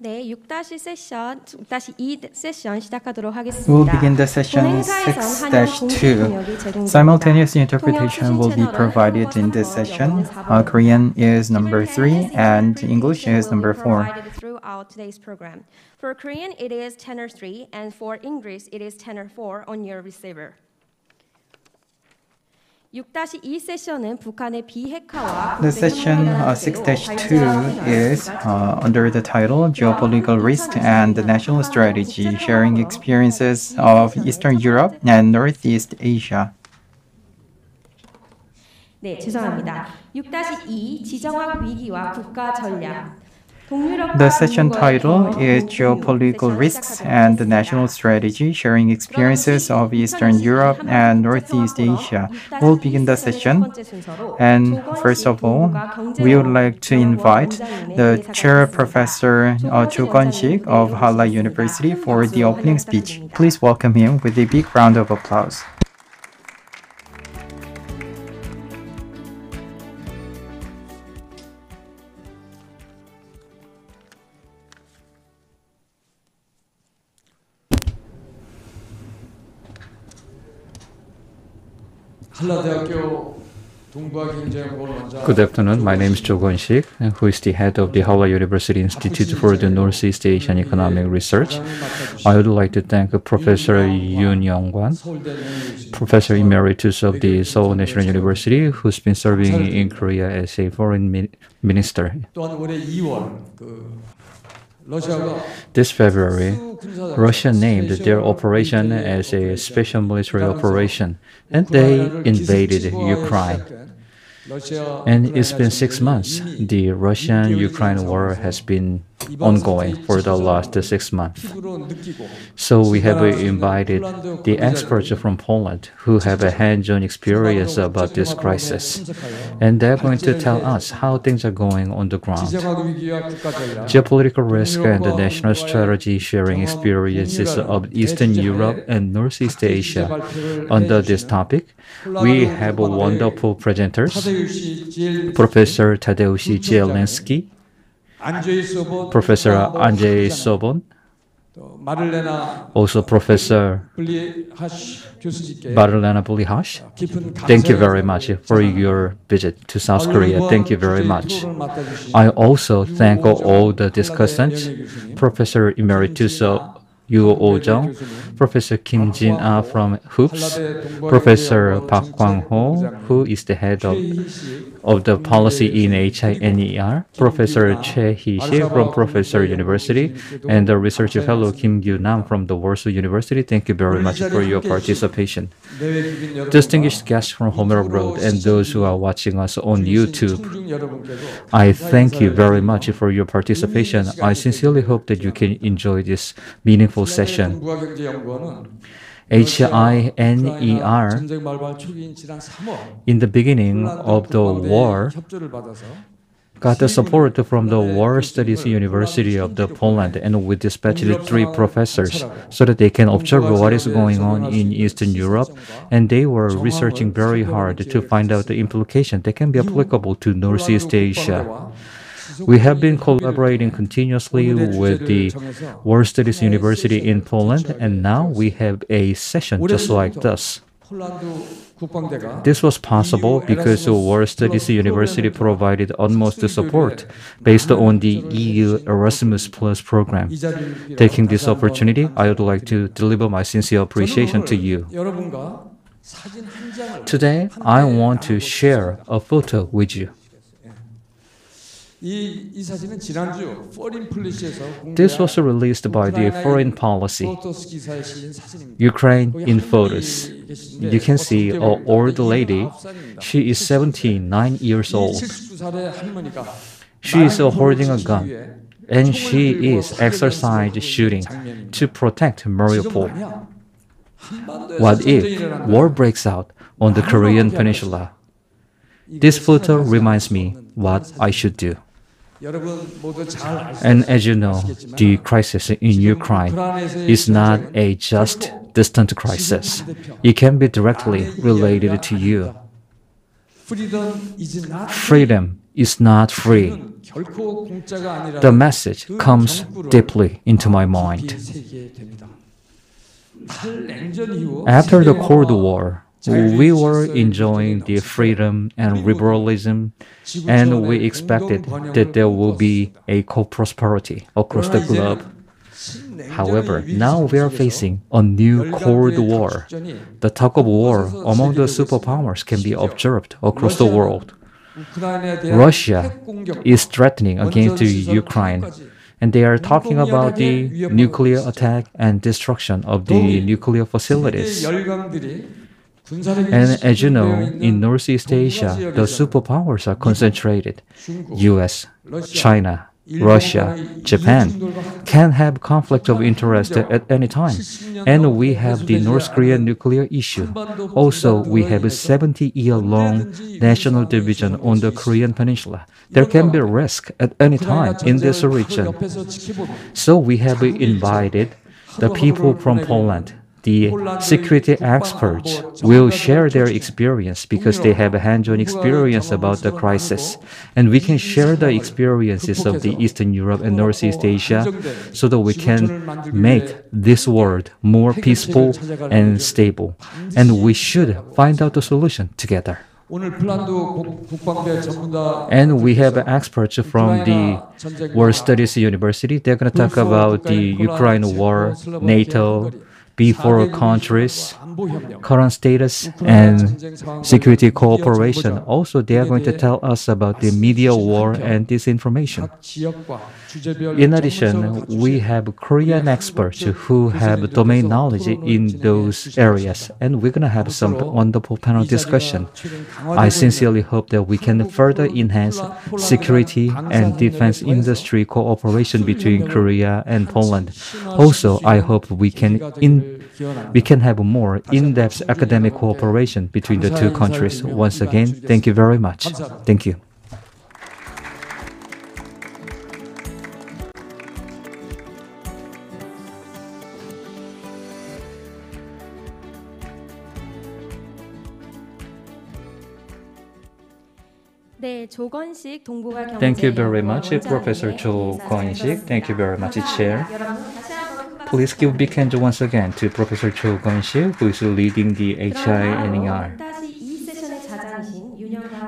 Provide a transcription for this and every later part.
네, 6- 세션, 6-2 세션 시작하도록 하겠습니다. We'll begin the session 본행사에선 한영 공개 6-2. 통역이 제공됩니다. Simultaneous 통역 interpretation will 추진 be 채널은 provided 한국어 in this 사용과 session. 영어 Uh, 사용. Korean is number Simultaneous 3 and interpretation English is will number be 4. provided throughout today's program. For Korean, it is tenor 3, and for English, it is tenor 4 on your receiver. 6-2 세션은 북한의 비핵화와 The session uh, 6-2 is uh, under the title Geopolitical Risk and National Strategy Sharing Experiences of Eastern Europe and Northeast Asia. 네, 죄송합니다. 6-2 지정학 위기와 국가 전략. the session title is Geopolitical Risks and the National Strategy, Sharing Experiences of Eastern Europe and Northeast Asia. We'll begin the session. And first of all, we would like to invite the Chair Professor uh, Cho Gonshik of Halla University for the opening speech. Please welcome him with a big round of applause. Good afternoon. My name is Cho Kwon Sik, who is the head of the Halla University Institute for the Northeast Asian Economic Research. I would like to thank Professor Yun Young Kwan, Professor Emeritus of the Seoul National University, who's been serving in Korea as a foreign minister. This February, Russia named their operation as a special military operation, and they invaded Ukraine. And it's been six months. The Russian Ukraine war has been ongoing for the last six months. So we have invited the experts from Poland who have a hands-on experience about this crisis. And they're going to tell us how things are going on the ground. Geopolitical risk and the national strategy sharing experiences of Eastern Europe and Northeast Asia. Under this topic, we have wonderful presenters Professor Tadeusz Zielinski, Professor Andrzej Sobon, also Professor Marlena Blicharz. Thank you very much for your visit to South Korea. Thank you very much. I also thank all the discussants, Professor Emeritus Yu Ojong, Professor Kim Jin Ah from HUFS, Professor Park Kwang Ho, who is the head of, of the policy in HINER, Professor Che Hee Shi from Professor University, and the research fellow Kim Gyu Nam from the Warsaw University. Thank you very much for your participation. Distinguished guests from home abroad and those who are watching us on YouTube, I thank you very much for your participation. I sincerely hope that you can enjoy this meaningful wonderful session. HINER, in the beginning of the war, got the support from the War Studies University of the Poland, and we dispatched three professors so that they can observe what is going on in Eastern Europe. And they were researching very hard to find out the implication that can be applicable to Northeast Asia. We have been collaborating continuously with the War Studies University in Poland, and now we have a session just like this. This was possible because the War Studies University provided utmost support based on the EU Erasmus Plus program. Taking this opportunity, I would like to deliver my sincere appreciation to you. Today, I want to share a photo with you. This was released by the Foreign Policy. Ukraine in photos. You can see an old lady. She is 79 years old. She is holding a gun, and she is exercise shooting to protect Mariupol. What if war breaks out on the Korean Peninsula? This photo reminds me what I should do. And as you know, the crisis in Ukraine is not a just distant crisis. It can be directly related to you. Freedom is not free. The message comes deeply into my mind. After the Cold War, we were enjoying the freedom and liberalism, and we expected that there will be a co-prosperity across the globe. However, now we are facing a new Cold War. The tug of war among the superpowers can be observed across the world. Russia is threatening against Ukraine, and they are talking about the nuclear attack and destruction of the nuclear facilities. And as you know, in Northeast Asia, the superpowers are concentrated. US, China, Russia, Japan can have conflict of interest at any time. And we have the North Korean nuclear issue. Also, we have a 70 year long national division on the Korean peninsula. There can be risk at any time in this region. So we have invited the people from Poland the security experts will share their experience because they have a hands-on experience about the crisis. And we can share the experiences of the Eastern Europe and Northeast Asia so that we can make this world more peaceful and stable. And we should find out the solution together. And we have experts from the War Studies University. They're going to talk about the Ukraine war, NATO, before countries, current status, and security cooperation. Also, they are going to tell us about the media war and disinformation. In addition, we have Korean experts who have domain knowledge in those areas, and we're going to have some wonderful panel discussion. I sincerely hope that we can further enhance security and defense industry cooperation between Korea and Poland. Also, I hope we can in we can have more in-depth academic cooperation between the two countries. Once again, thank you very much. Thank you. Thank you very much, Professor Cho Kwon-sik. Thank you very much, Chair. Please give big hand once again to Professor Cho Gon-sil, who is leading the HINER.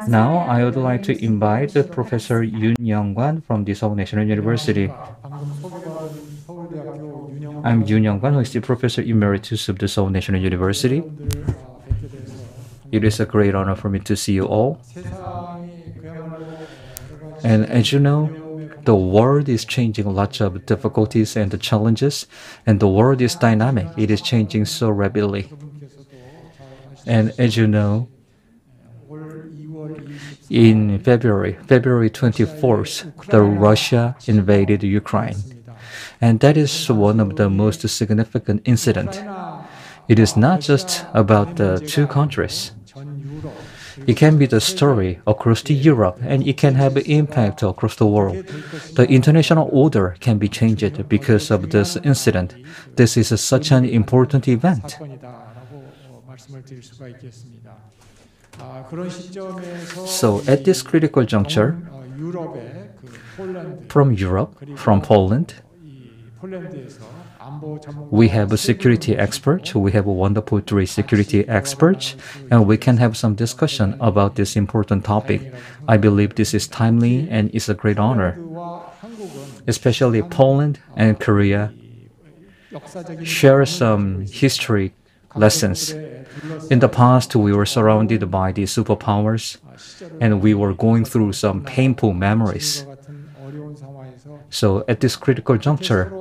Now, I would like to invite Professor Yun Young-kwan from the Seoul National University. I'm Yun Young-kwan, who is the Professor Emeritus of the Seoul National University. It is a great honor for me to see you all. And as you know, the world is changing lots of difficulties and challenges, and the world is dynamic. It is changing so rapidly. And as you know, in February, February 24th, the Russia invaded Ukraine. And that is one of the most significant incident. It is not just about the two countries. It can be the story across the Europe and it can have an impact across the world. The international order can be changed because of this incident. This is such an important event. So at this critical juncture, from Europe, from Poland, we have a security expert. We have a wonderful three security experts, and we can have some discussion about this important topic. I believe this is timely and is a great honor. Especially Poland and Korea share some history lessons. In the past, we were surrounded by the superpowers, and we were going through some painful memories. So at this critical juncture,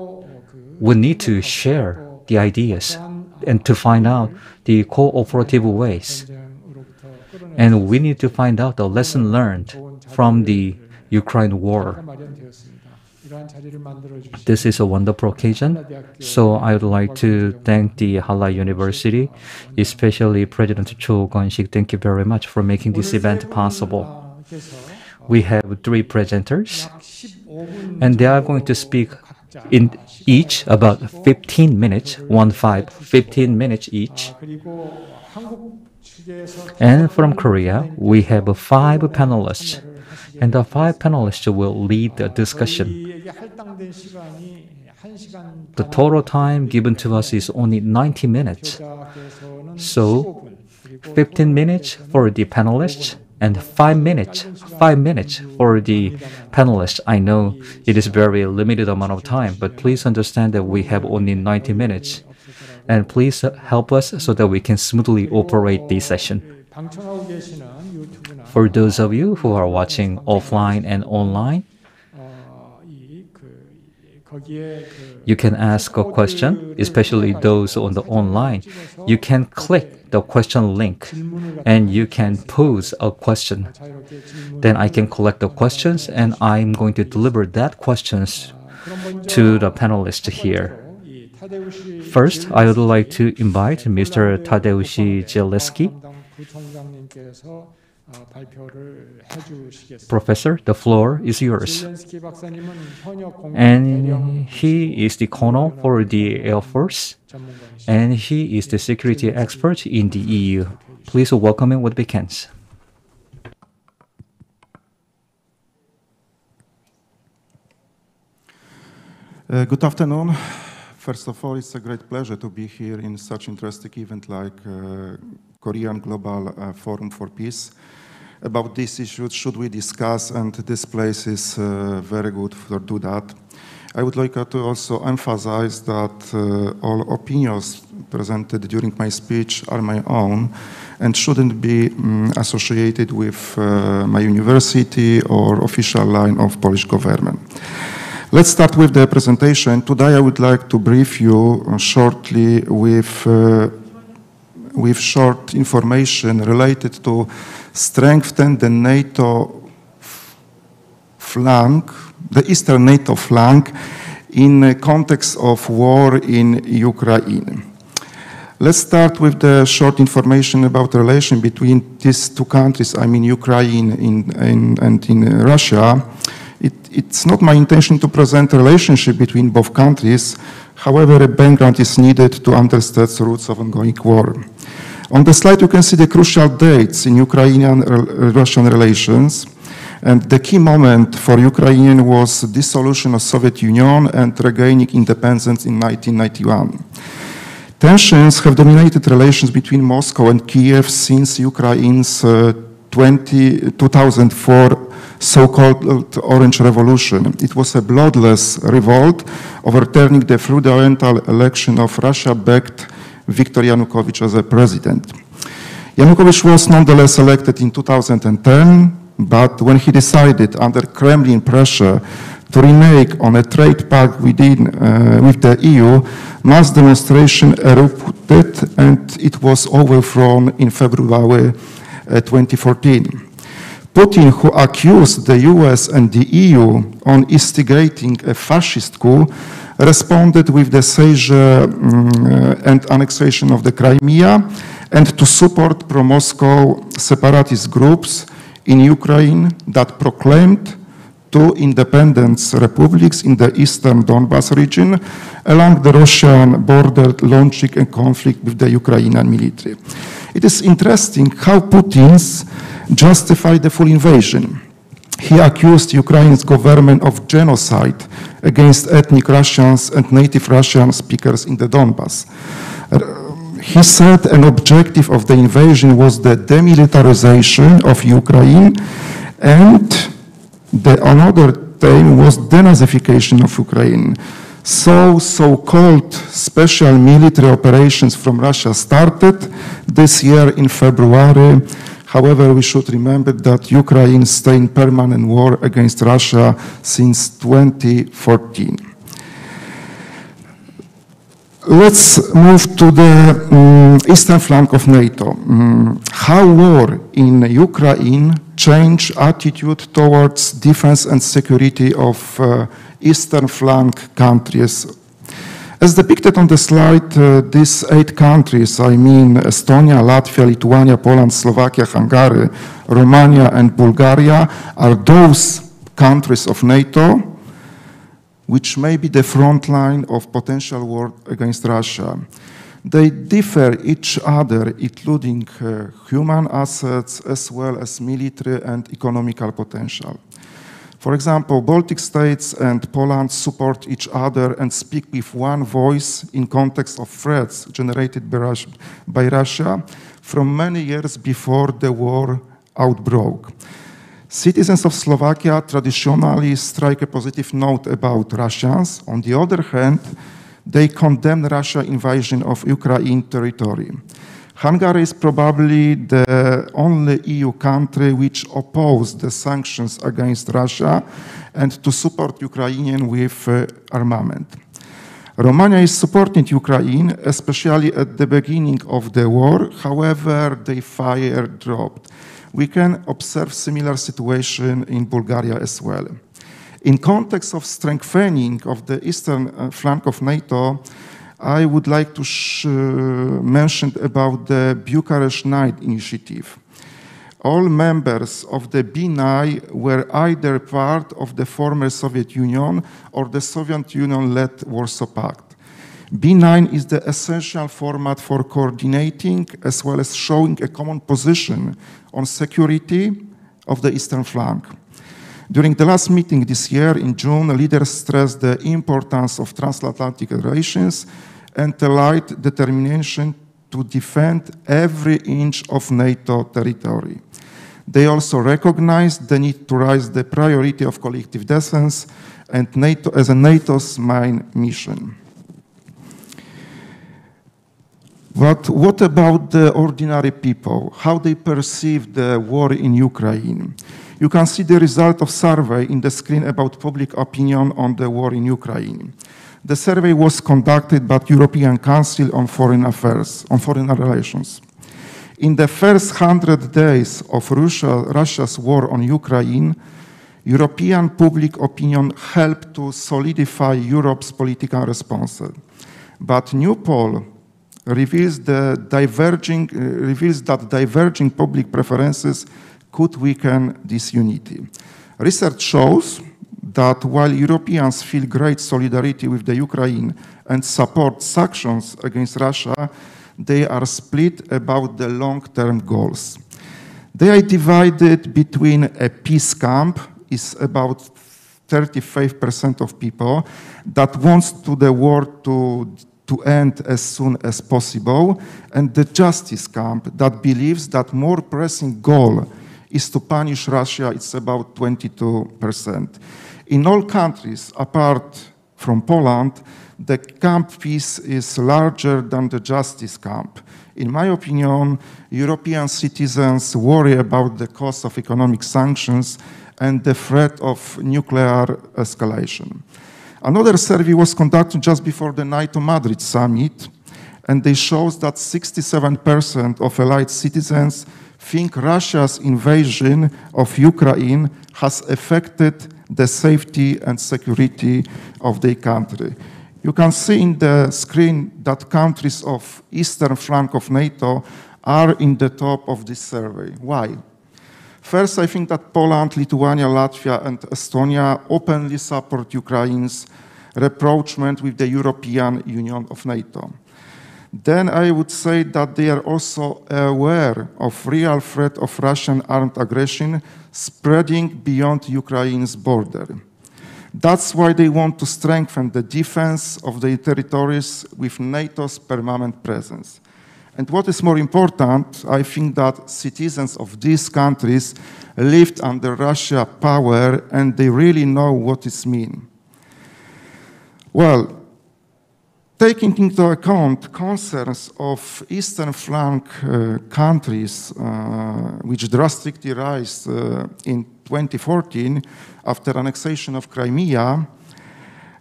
we need to share the ideas and to find out the cooperative ways. And we need to find out the lesson learned from the Ukraine war. This is a wonderful occasion, so I would like to thank the Halla University, especially President Cho Kwon-sik. Thank you very much for making this event possible. We have three presenters, and they are going to speak in each about 15 minutes, one five, 15 minutes each. And from Korea, we have five panelists, and the five panelists will lead the discussion. The total time given to us is only 90 minutes. So, 15 minutes for the panelists and five minutes, five minutes for the panelists. I know it is very limited amount of time, but please understand that we have only 90 minutes. And please help us so that we can smoothly operate this session. For those of you who are watching offline and online, you can ask a question, especially those on the online. You can click the question link and you can pose a question. Then I can collect the questions and I'm going to deliver that questions to the panelists here. First, I would like to invite Mr. Tadeusz Zielinski. Professor, the floor is yours. And he is the colonel for the Air Force and he is the security expert in the EU. Please welcome him with big hands. Uh, good afternoon. First of all, it's a great pleasure to be here in such interesting event like uh, Korean Global uh, Forum for Peace. About this issue, should we discuss, and this place is uh, very good for do that. I would like to also emphasize that uh, all opinions presented during my speech are my own and shouldn't be mm, associated with uh, my university or official line of Polish government. Let's start with the presentation. Today I would like to brief you uh, shortly with, uh, with short information related to strengthen the NATO flank, the eastern NATO flank in the context of war in Ukraine. Let's start with the short information about the relation between these two countries, I mean Ukraine in, in, and in Russia. It, it's not my intention to present a relationship between both countries. However, a background is needed to understand the roots of ongoing war. On the slide, you can see the crucial dates in Ukrainian-Russian uh, relations. And the key moment for Ukraine was dissolution of Soviet Union and regaining independence in 1991. Tensions have dominated relations between Moscow and Kiev since Ukraine's uh, 20, 2004 so-called Orange Revolution. It was a bloodless revolt overturning the fraudulent election of Russia-backed Viktor Yanukovych as a president. Yanukovych was nonetheless elected in 2010, but when he decided under Kremlin pressure to renege on a trade pact within, uh, with the EU, mass demonstration erupted and it was overthrown in February uh, 2014. Putin, who accused the US and the EU on instigating a fascist coup, responded with the seizure um, and annexation of the Crimea and to support pro-Moscow separatist groups in Ukraine that proclaimed two independence republics in the eastern Donbas region along the Russian border, launching a conflict with the Ukrainian military. It is interesting how Putin's justified the full invasion. He accused Ukraine's government of genocide against ethnic Russians and native Russian speakers in the Donbas. He said an objective of the invasion was the demilitarization of Ukraine and the another thing was denazification of Ukraine. So, so-called special military operations from Russia started this year in February. However, we should remember that Ukraine stayed in permanent war against Russia since 2014. Let's move to the um, eastern flank of NATO. Um, how war in Ukraine changed attitude towards defense and security of uh, eastern flank countries. As depicted on the slide, uh, these eight countries, I mean Estonia, Latvia, Lithuania, Poland, Slovakia, Hungary, Romania, and Bulgaria, are those countries of NATO which may be the front line of potential war against Russia. They differ each other, including uh, human assets as well as military and economical potential. For example, Baltic states and Poland support each other and speak with one voice in context of threats generated by Russia, by Russia from many years before the war outbroke. Citizens of Slovakia traditionally strike a positive note about Russians. On the other hand, they condemn Russia's invasion of Ukraine territory. Hungary is probably the only EU country which opposed the sanctions against Russia and to support Ukrainian with uh, armament. Romania is supporting Ukraine, especially at the beginning of the war. However, the fire dropped. We can observe similar situation in Bulgaria as well. In context of strengthening of the eastern uh, flank of NATO, I would like to uh, mention about the Bucharest Nine initiative. All members of the B9 were either part of the former Soviet Union or the Soviet Union-led Warsaw Pact. B9 is the essential format for coordinating as well as showing a common position on security of the eastern flank. During the last meeting this year in June, leaders stressed the importance of transatlantic relations and the light determination to defend every inch of NATO territory. They also recognized the need to raise the priority of collective defense and NATO as a NATO's main mission. But what about the ordinary people? How they perceive the war in Ukraine? You can see the result of survey in the screen about public opinion on the war in Ukraine. The survey was conducted by European Council on Foreign Affairs, on Foreign Relations. In the first 100 days of Russia, Russia's war on Ukraine, European public opinion helped to solidify Europe's political response. But new poll reveals, the diverging, uh, reveals that diverging public preferences could weaken this unity. Research shows that while Europeans feel great solidarity with the Ukraine and support sanctions against Russia, they are split about the long-term goals. They are divided between a peace camp, is about 35% of people, that wants to the war to, to end as soon as possible, and the justice camp that believes that more pressing goal is to punish Russia, it's about 22%. In all countries, apart from Poland, the camp peace is larger than the justice camp. In my opinion, European citizens worry about the cost of economic sanctions and the threat of nuclear escalation. Another survey was conducted just before the NATO Madrid summit, and they shows that 67% of allied citizens think Russia's invasion of Ukraine has affected the safety and security of their country. You can see in the screen that countries of eastern flank of NATO are in the top of this survey. Why? First, I think that Poland, Lithuania, Latvia, and Estonia openly support Ukraine's rapprochement with the European Union of NATO. Then I would say that they are also aware of real threat of Russian armed aggression spreading beyond Ukraine's border. That's why they want to strengthen the defense of their territories with NATO's permanent presence. And what is more important, I think that citizens of these countries lived under Russia power and they really know what it means. Well, taking into account concerns of eastern flank uh, countries, uh, which drastically rise uh, in 2014 after annexation of Crimea,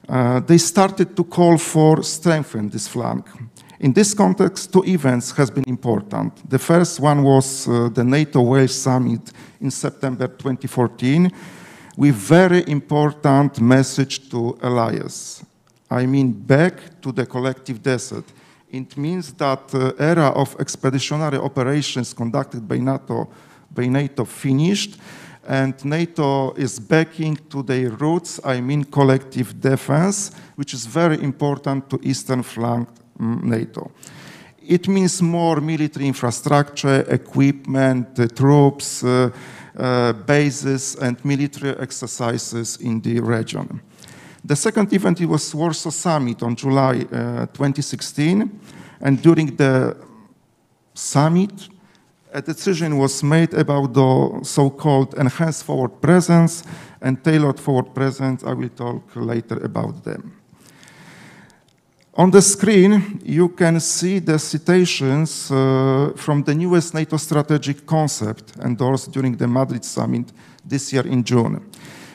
uh, they started to call for strengthening this flank. In this context, two events has been important. The first one was uh, the NATO Wales summit in September 2014, with very important message to allies I mean back to the collective desert. It means that the uh, era of expeditionary operations conducted by NATO, by NATO finished, and NATO is backing to their roots, I mean collective defense, which is very important to eastern flank NATO. it means more military infrastructure, equipment, uh, troops, uh, uh, bases, and military exercises in the region. The second event was Warsaw Summit on July uh, 2016, and during the summit, a decision was made about the so-called enhanced forward presence and tailored forward presence. I will talk later about them. On the screen, you can see the citations uh, from the newest NATO strategic concept endorsed during the Madrid summit this year in June.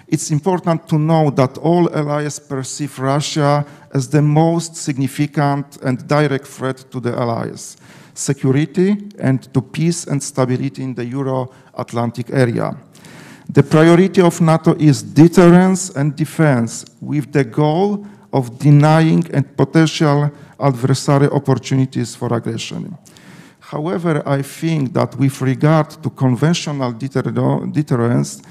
It's important to know that all allies perceive Russia as the most significant and direct threat to the allies, security and to peace and stability in the Euro-Atlantic area. The priority of NATO is deterrence and defense with the goal of denying and potential adversary opportunities for aggression. However, I think that with regard to conventional deter deterrence,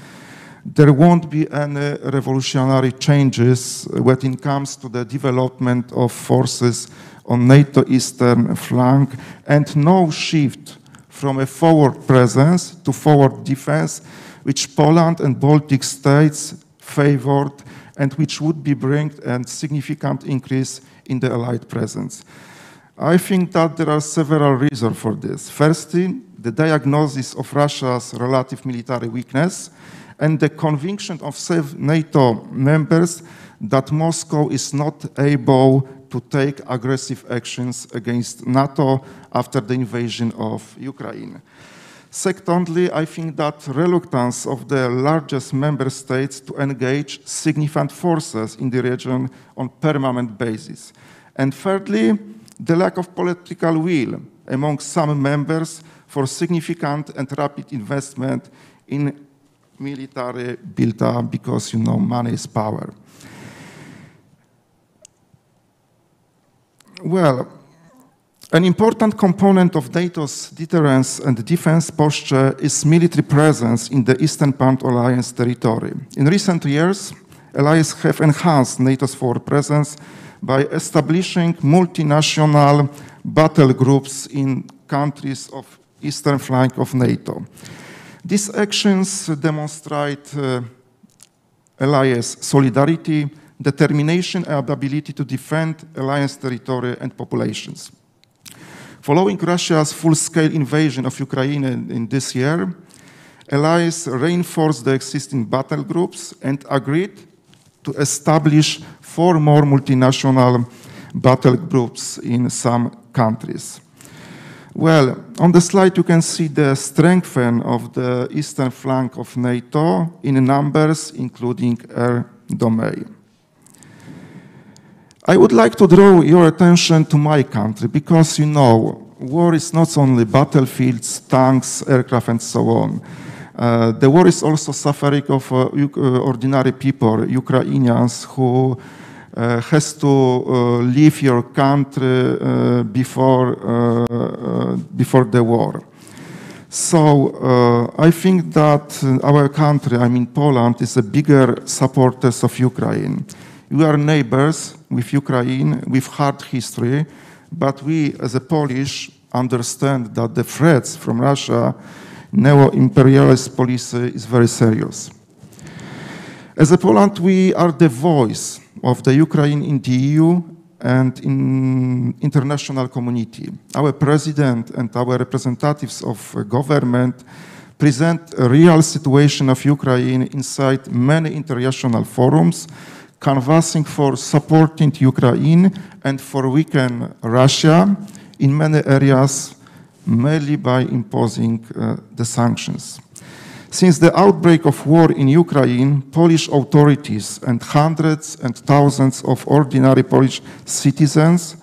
there won't be any revolutionary changes when it comes to the development of forces on NATO eastern flank and no shift from a forward presence to forward defense, which Poland and Baltic states favored and which would be bring a significant increase in the Allied presence. I think that there are several reasons for this. Firstly, the diagnosis of Russia's relative military weakness and the conviction of NATO members that Moscow is not able to take aggressive actions against NATO after the invasion of Ukraine. Secondly, I think that reluctance of the largest member states to engage significant forces in the region on permanent basis. And thirdly, the lack of political will among some members for significant and rapid investment in military build-up because, you know, money is power. Well, an important component of NATO's deterrence and defense posture is military presence in the Eastern Part Alliance territory. In recent years, allies have enhanced NATO's forward presence by establishing multinational battle groups in countries of eastern flank of NATO. These actions demonstrate uh, allies' solidarity, determination and ability to defend alliance territory and populations. Following Russia's full-scale invasion of Ukraine in this year, allies reinforced the existing battle groups and agreed to establish four more multinational battle groups in some countries. Well, on the slide you can see the strength of the eastern flank of NATO in numbers, including air domain. I would like to draw your attention to my country because you know, war is not only battlefields, tanks, aircraft, and so on. Uh, the war is also suffering of uh, uh ordinary people, Ukrainians, who uh, has to uh, leave your country uh, before, before the war. So I think that our country, I mean Poland, is a bigger supporters of Ukraine. We are neighbors with Ukraine, with hard history, but we, as a Polish, understand that the threats from Russia, neo-imperialist policy, is very serious. As a Poland, we are the voice of the Ukraine in the EU and in international community. Our president and our representatives of government present a real situation of Ukraine inside many international forums canvassing for supporting Ukraine and for weaken Russia in many areas, mainly by imposing uh, the sanctions. Since the outbreak of war in Ukraine, Polish authorities and hundreds and thousands of ordinary Polish citizens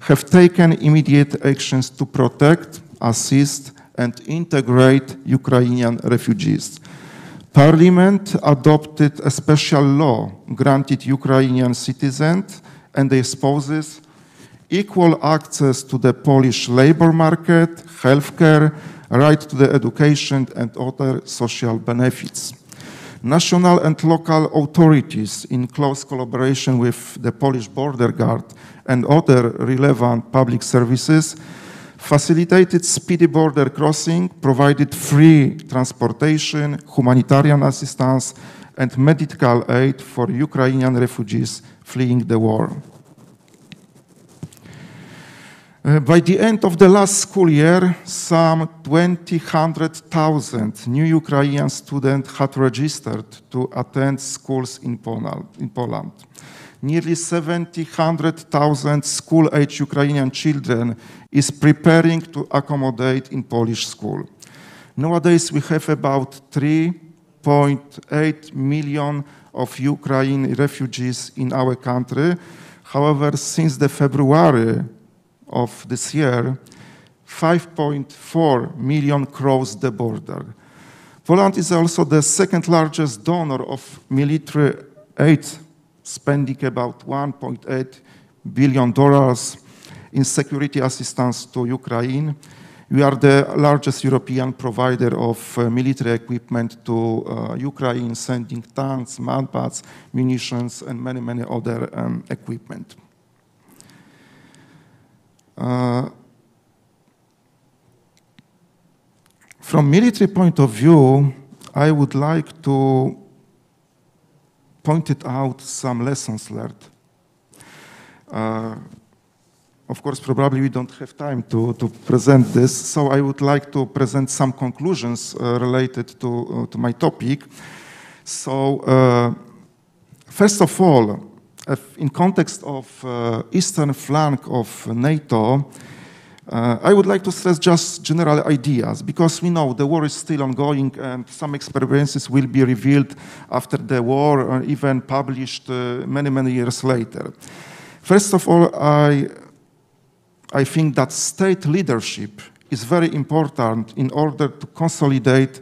have taken immediate actions to protect, assist, and integrate Ukrainian refugees. Parliament adopted a special law granted Ukrainian citizens and their spouses equal access to the Polish labor market, healthcare, right to the education and other social benefits. National and local authorities, in close collaboration with the Polish Border Guard and other relevant public services, facilitated speedy border crossing, provided free transportation, humanitarian assistance, and medical aid for Ukrainian refugees fleeing the war. Uh, by the end of the last school year, some 200,000 new Ukrainian students had registered to attend schools in Poland. In Poland. Nearly 700,000 school-age Ukrainian children is preparing to accommodate in Polish school. Nowadays, we have about 3.8 million of Ukraine refugees in our country. However, since the February of this year, 5.4 million crossed the border. Poland is also the second largest donor of military aid, spending about 1.8 billion dollars in security assistance to Ukraine. We are the largest European provider of uh, military equipment to uh, Ukraine, sending tanks, manpads, munitions, and many, many other um, equipment. Uh, from military point of view, I would like to point it out some lessons learned. Uh, of course, probably we don't have time to, to present this, so I would like to present some conclusions uh, related to, uh, to my topic. So, uh, first of all, in context of uh, eastern flank of NATO, uh, I would like to stress just general ideas because we know the war is still ongoing and some experiences will be revealed after the war or even published uh, many, many years later. First of all, I, I think that state leadership is very important in order to consolidate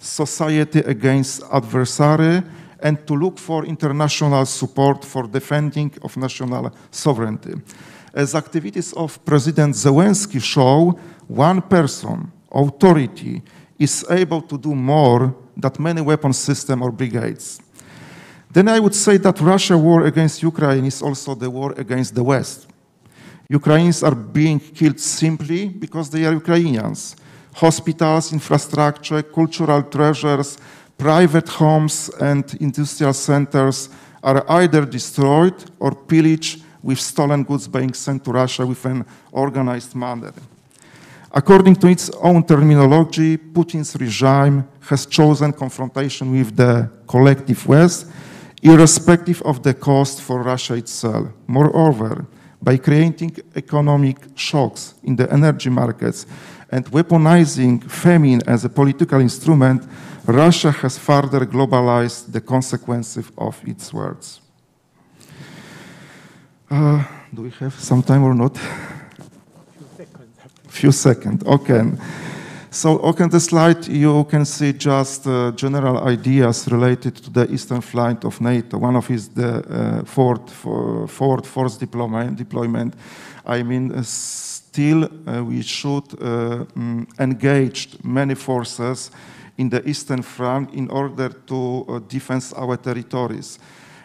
society against adversary and to look for international support for defending of national sovereignty. As activities of President Zelensky show, one person, authority, is able to do more than many weapon systems or brigades. Then I would say that Russia war against Ukraine is also the war against the West. Ukrainians are being killed simply because they are Ukrainians. Hospitals, infrastructure, cultural treasures, private homes and industrial centers are either destroyed or pillaged with stolen goods being sent to Russia with an organized manner. According to its own terminology, Putin's regime has chosen confrontation with the collective West, irrespective of the cost for Russia itself. Moreover, by creating economic shocks in the energy markets and weaponizing famine as a political instrument, Russia has further globalized the consequences of its words. Uh, do we have some time or not? A Few seconds. Okay. So, okay, the slide you can see just uh, general ideas related to the eastern flank of NATO. One of is the uh, fourth, fourth force deployment. deployment. I mean, uh, still uh, we should uh, mm, engage many forces in the eastern front in order to uh, defend our territories.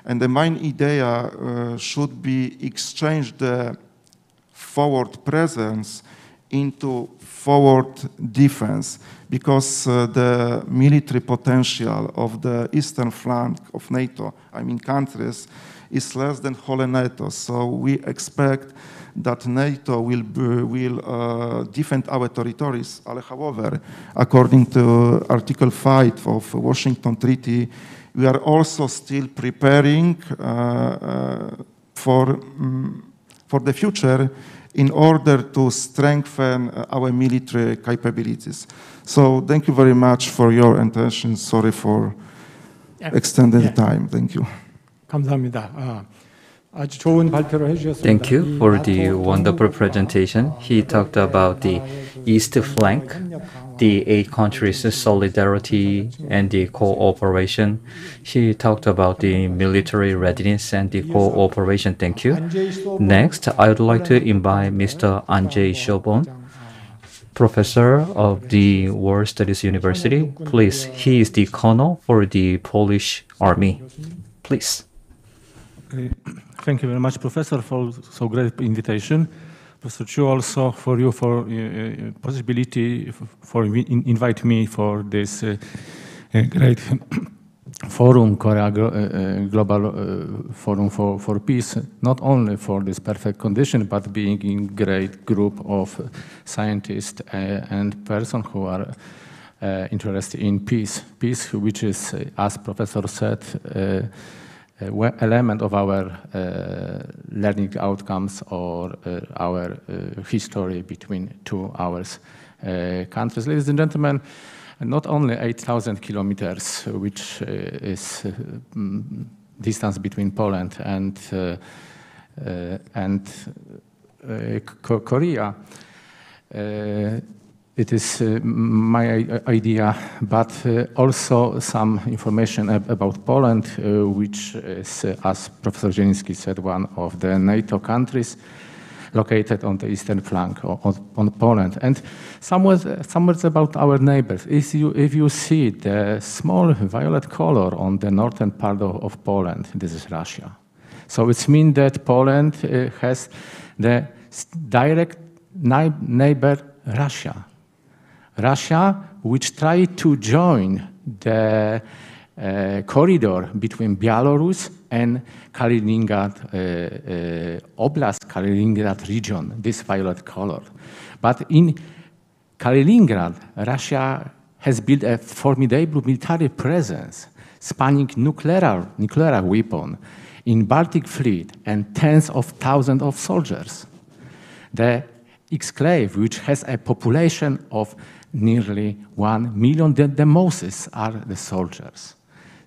And the main idea uh, should be exchange the forward presence into forward defense because uh, the military potential of the eastern flank of NATO, I mean countries, is less than whole NATO. So we expect that NATO will, will uh, defend our territories. However, according to Article 5 of Washington Treaty, we are also still preparing uh, uh, for, um, for the future in order to strengthen uh, our military capabilities. So thank you very much for your attention. Sorry for extended yeah. time. Thank you. 감사합니다. Thank you for the wonderful presentation. He talked about the east flank, the eight countries' solidarity and the cooperation. He talked about the military readiness and the cooperation. Thank you. Next, I would like to invite Mr. Andrzej Sobon, professor of the War Studies University. Please, he is the colonel for the Polish army. Please. Thank you very much, Professor, for so great invitation. Professor Chu, also for you for uh, uh possibility for in, invite me for this uh, uh great forum, Korea uh, Global Forum for, for Peace, not only for this perfect condition, but being in great group of scientists and persons who are interested in peace. Peace, which is, as Professor said, Uh, element of our uh, learning outcomes or uh, our uh, history between two ours uh, countries. Ladies and gentlemen, not only 8,000 kilometers, which uh, is distance between Poland and and Korea it is uh, my idea, but uh, also some information ab about Poland, uh, which is, uh, as Professor Zieliński said, one of the NATO countries located on the eastern flank of, on Poland. And some words, some words about our neighbors. If you, if you see the small violet color on the northern part of, of Poland, this is Russia. So it means that Poland uh, has the direct neighbor Russia. Russia, which tried to join the uh, corridor between Belarus and Kaliningrad uh, uh, Oblast, Kaliningrad region, this violet color. But in Kaliningrad, Russia has built a formidable military presence, spanning nuclear, nuclear weapon in Baltic fleet and tens of thousands of soldiers. The exclave, which has a population of nearly one million. The, the Moses are the soldiers.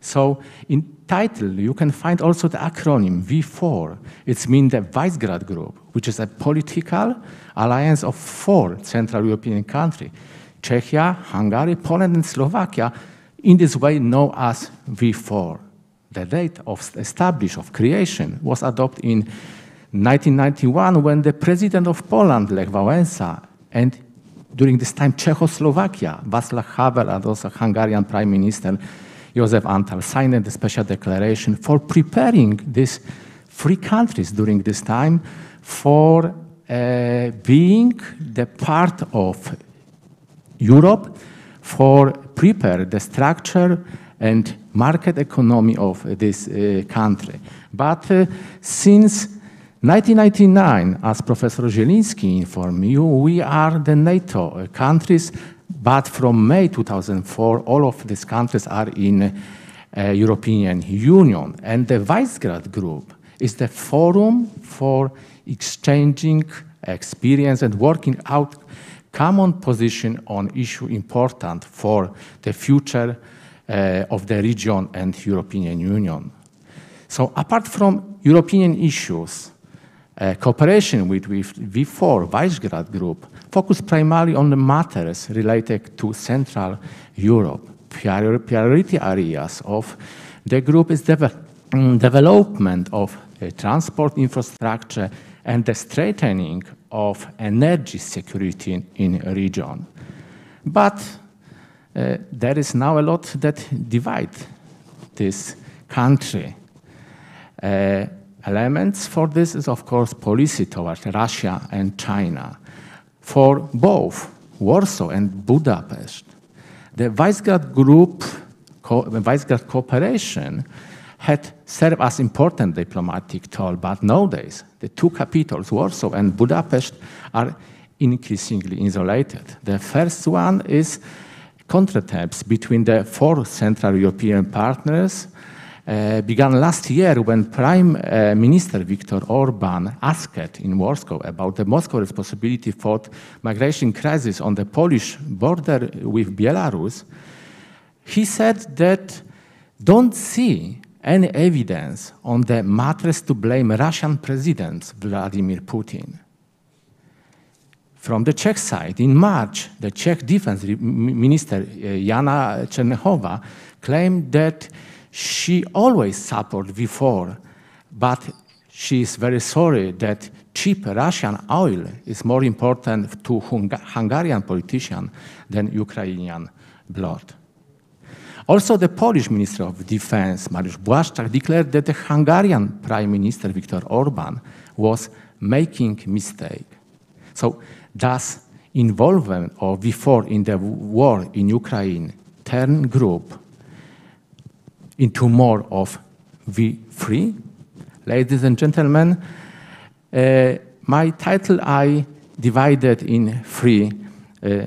So in title, you can find also the acronym V4. It's mean the Visegrad Group, which is a political alliance of four Central European countries, Czechia, Hungary, Poland, and Slovakia, in this way known as V4. The date of establishment of creation was adopted in 1991 when the president of Poland, Lech Wałęsa, and during this time, Czechoslovakia, Václav Havel, and also Hungarian Prime Minister József Antall signed the special declaration for preparing these three countries during this time for uh, being the part of Europe for prepare the structure and market economy of this uh, country. But uh, since 1999, as Professor Zieliński informed you, we are the NATO countries, but from May 2004, all of these countries are in uh, European Union. And the Visegrad Group is the forum for exchanging experience and working out common position on issue important for the future uh, of the region and European Union. So apart from European issues, uh, cooperation with, with V4, Visegrad Group, focused primarily on the matters related to Central Europe. Priority areas of the group is the mm, development of uh, transport infrastructure and the strengthening of energy security in, in region. But uh, there is now a lot that divide this country. Uh, elements for this is, of course, policy towards Russia and China. For both Warsaw and Budapest, the Visegrad Group, co Visegrad cooperation had served as important diplomatic tool, but nowadays the two capitals, Warsaw and Budapest, are increasingly isolated. The first one is contacts between the four Central European partners began last year when Prime uh, Minister Viktor Orban asked in Warsaw about the Moscow responsibility for migration crisis on the Polish border with Belarus. He said that don't see any evidence on the matters to blame Russian President Vladimir Putin. From the Czech side, in March, the Czech Defense Minister uh, Jana Černochová claimed that she always supported V4, but she is very sorry that cheap Russian oil is more important to Hung Hungarian politicians than Ukrainian blood. Also, the Polish Minister of Defense, Mariusz Błaszczak, declared that the Hungarian Prime Minister, Viktor Orban, was making mistake. So does involvement of V4 in the war in Ukraine turn group into more of V3? Ladies and gentlemen, uh, my title I divided in three, uh,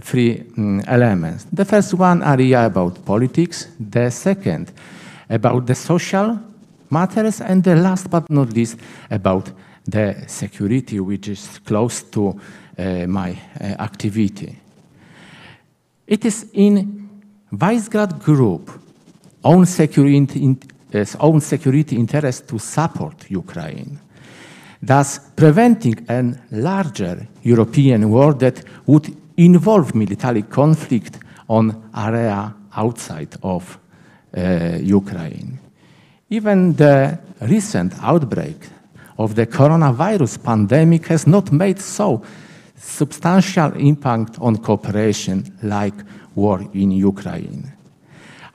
three um, elements. The first one area about politics, the second about the social matters, and the last but not least about the security, which is close to uh, my uh, activity. It is in Visegrad Group own security, own security interest to support Ukraine, thus preventing a larger European war that would involve military conflict on area outside of uh, Ukraine. Even the recent outbreak of the coronavirus pandemic has not made so substantial impact on cooperation like war in Ukraine.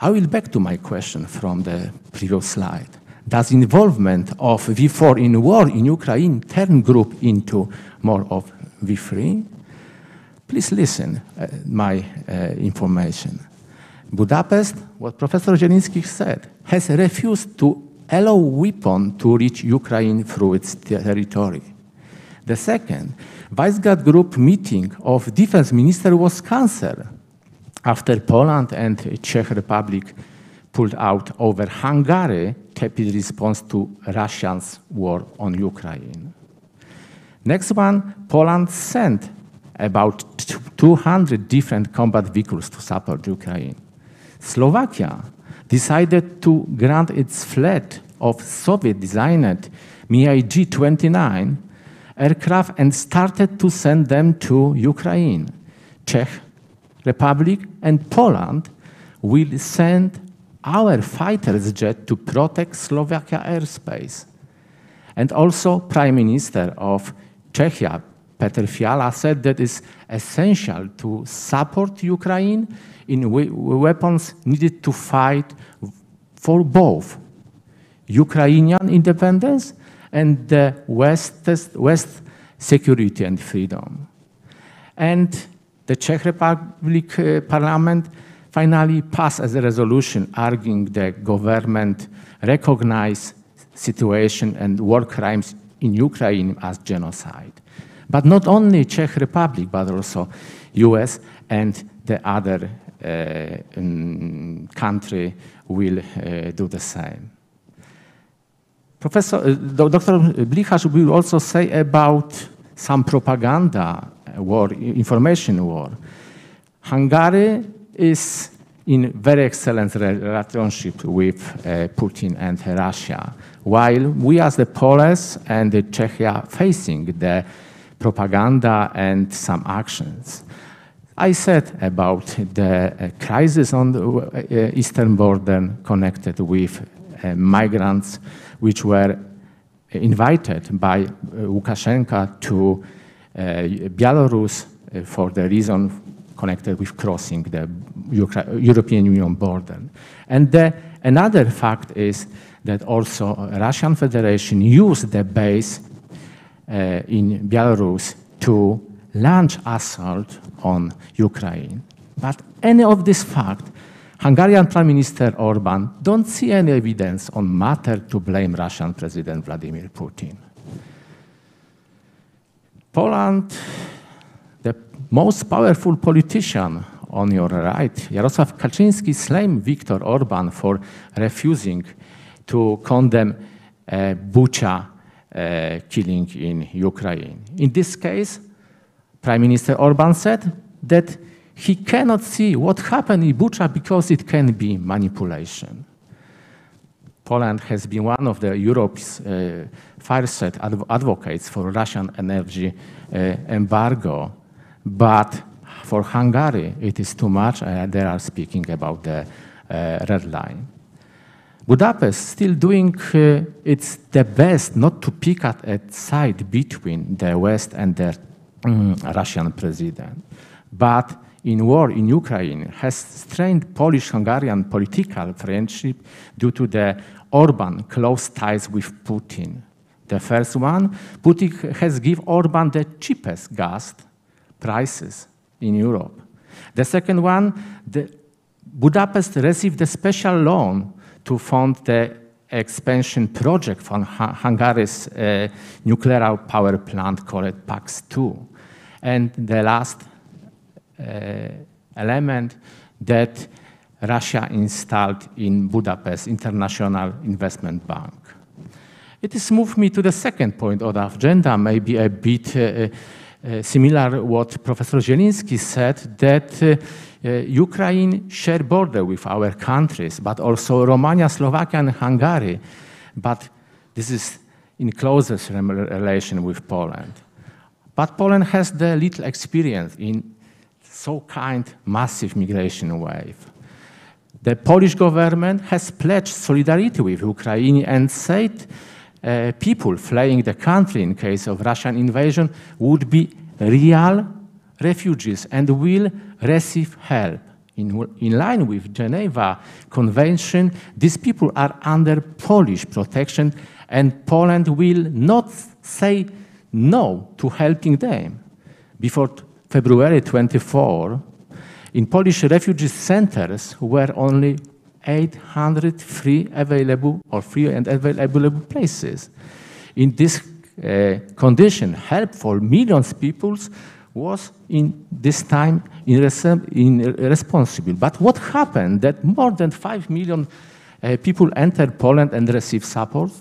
I will back to my question from the previous slide. Does involvement of V4 in war in Ukraine turn group into more of V3? Please listen uh, my uh, information. Budapest, what Professor Zieliński said, has refused to allow weapon to reach Ukraine through its territory. The second, Visegrad Group meeting of defense minister was cancelled after Poland and Czech Republic pulled out over Hungary tepid response to Russia's war on Ukraine. Next one, Poland sent about 200 different combat vehicles to support Ukraine. Slovakia decided to grant its fleet of Soviet-designed MiG-29 aircraft and started to send them to Ukraine. Czech Republic and Poland will send our fighters jet to protect Slovakia airspace. And also Prime Minister of Czechia, Petr Fiala, said that it's essential to support Ukraine in weapons needed to fight for both Ukrainian independence and the West, West security and freedom. And the Czech Republic uh, Parliament finally passed as a resolution arguing the government recognize situation and war crimes in Ukraine as genocide. But not only Czech Republic, but also US and the other uh, um, country will uh, do the same. Professor, uh, Dr. Blicharz will also say about some propaganda war, information war. Hungary is in very excellent relationship with uh, Putin and Russia, while we as the Poles and the Czechia facing the propaganda and some actions. I said about the uh, crisis on the uh, eastern border connected with uh, migrants which were invited by uh, Lukashenko to Belarus uh, for the reason connected with crossing the European Union border. And the, another fact is that also Russian Federation used the base uh, in Belarus to launch assault on Ukraine. But any of this fact, Hungarian Prime Minister Orban don't see any evidence on matter to blame Russian President Vladimir Putin. Poland, the most powerful politician on your right, Jarosław Kaczynski, blamed Viktor Orban for refusing to condemn uh, Bucha uh, killing in Ukraine. In this case, Prime Minister Orban said that he cannot see what happened in Bucha because it can be manipulation. Poland has been one of the Europe's uh, first adv advocates for Russian energy uh, embargo, but for Hungary it is too much. Uh, they are speaking about the uh, red line. Budapest still doing uh, its the best not to pick at a side between the West and the um, Russian president, but in war in Ukraine has strained Polish-Hungarian political friendship due to the Orban close ties with Putin. The first one, Putin has given Orban the cheapest gas prices in Europe. The second one, the Budapest received a special loan to fund the expansion project from Hungary's uh, nuclear power plant called Paks-2. And the last uh, element that Russia installed in Budapest International Investment Bank. It has moved me to the second point of the agenda, maybe a bit uh, uh, similar what Professor Zieliński said, that uh, uh, Ukraine share border with our countries, but also Romania, Slovakia, and Hungary. But this is in closest relation with Poland. But Poland has the little experience in so kind massive migration wave. The Polish government has pledged solidarity with Ukraine and said uh, Uh, people fleeing the country in case of Russian invasion would be real refugees and will receive help. In, in line with Geneva Convention, these people are under Polish protection and Poland will not say no to helping them. Before February 24, in Polish refugee centers were only 800 free available or free and available places. In this uh, condition, help for millions of people was in this time irresponsible. But what happened that more than 5 million uh, people entered Poland and received support?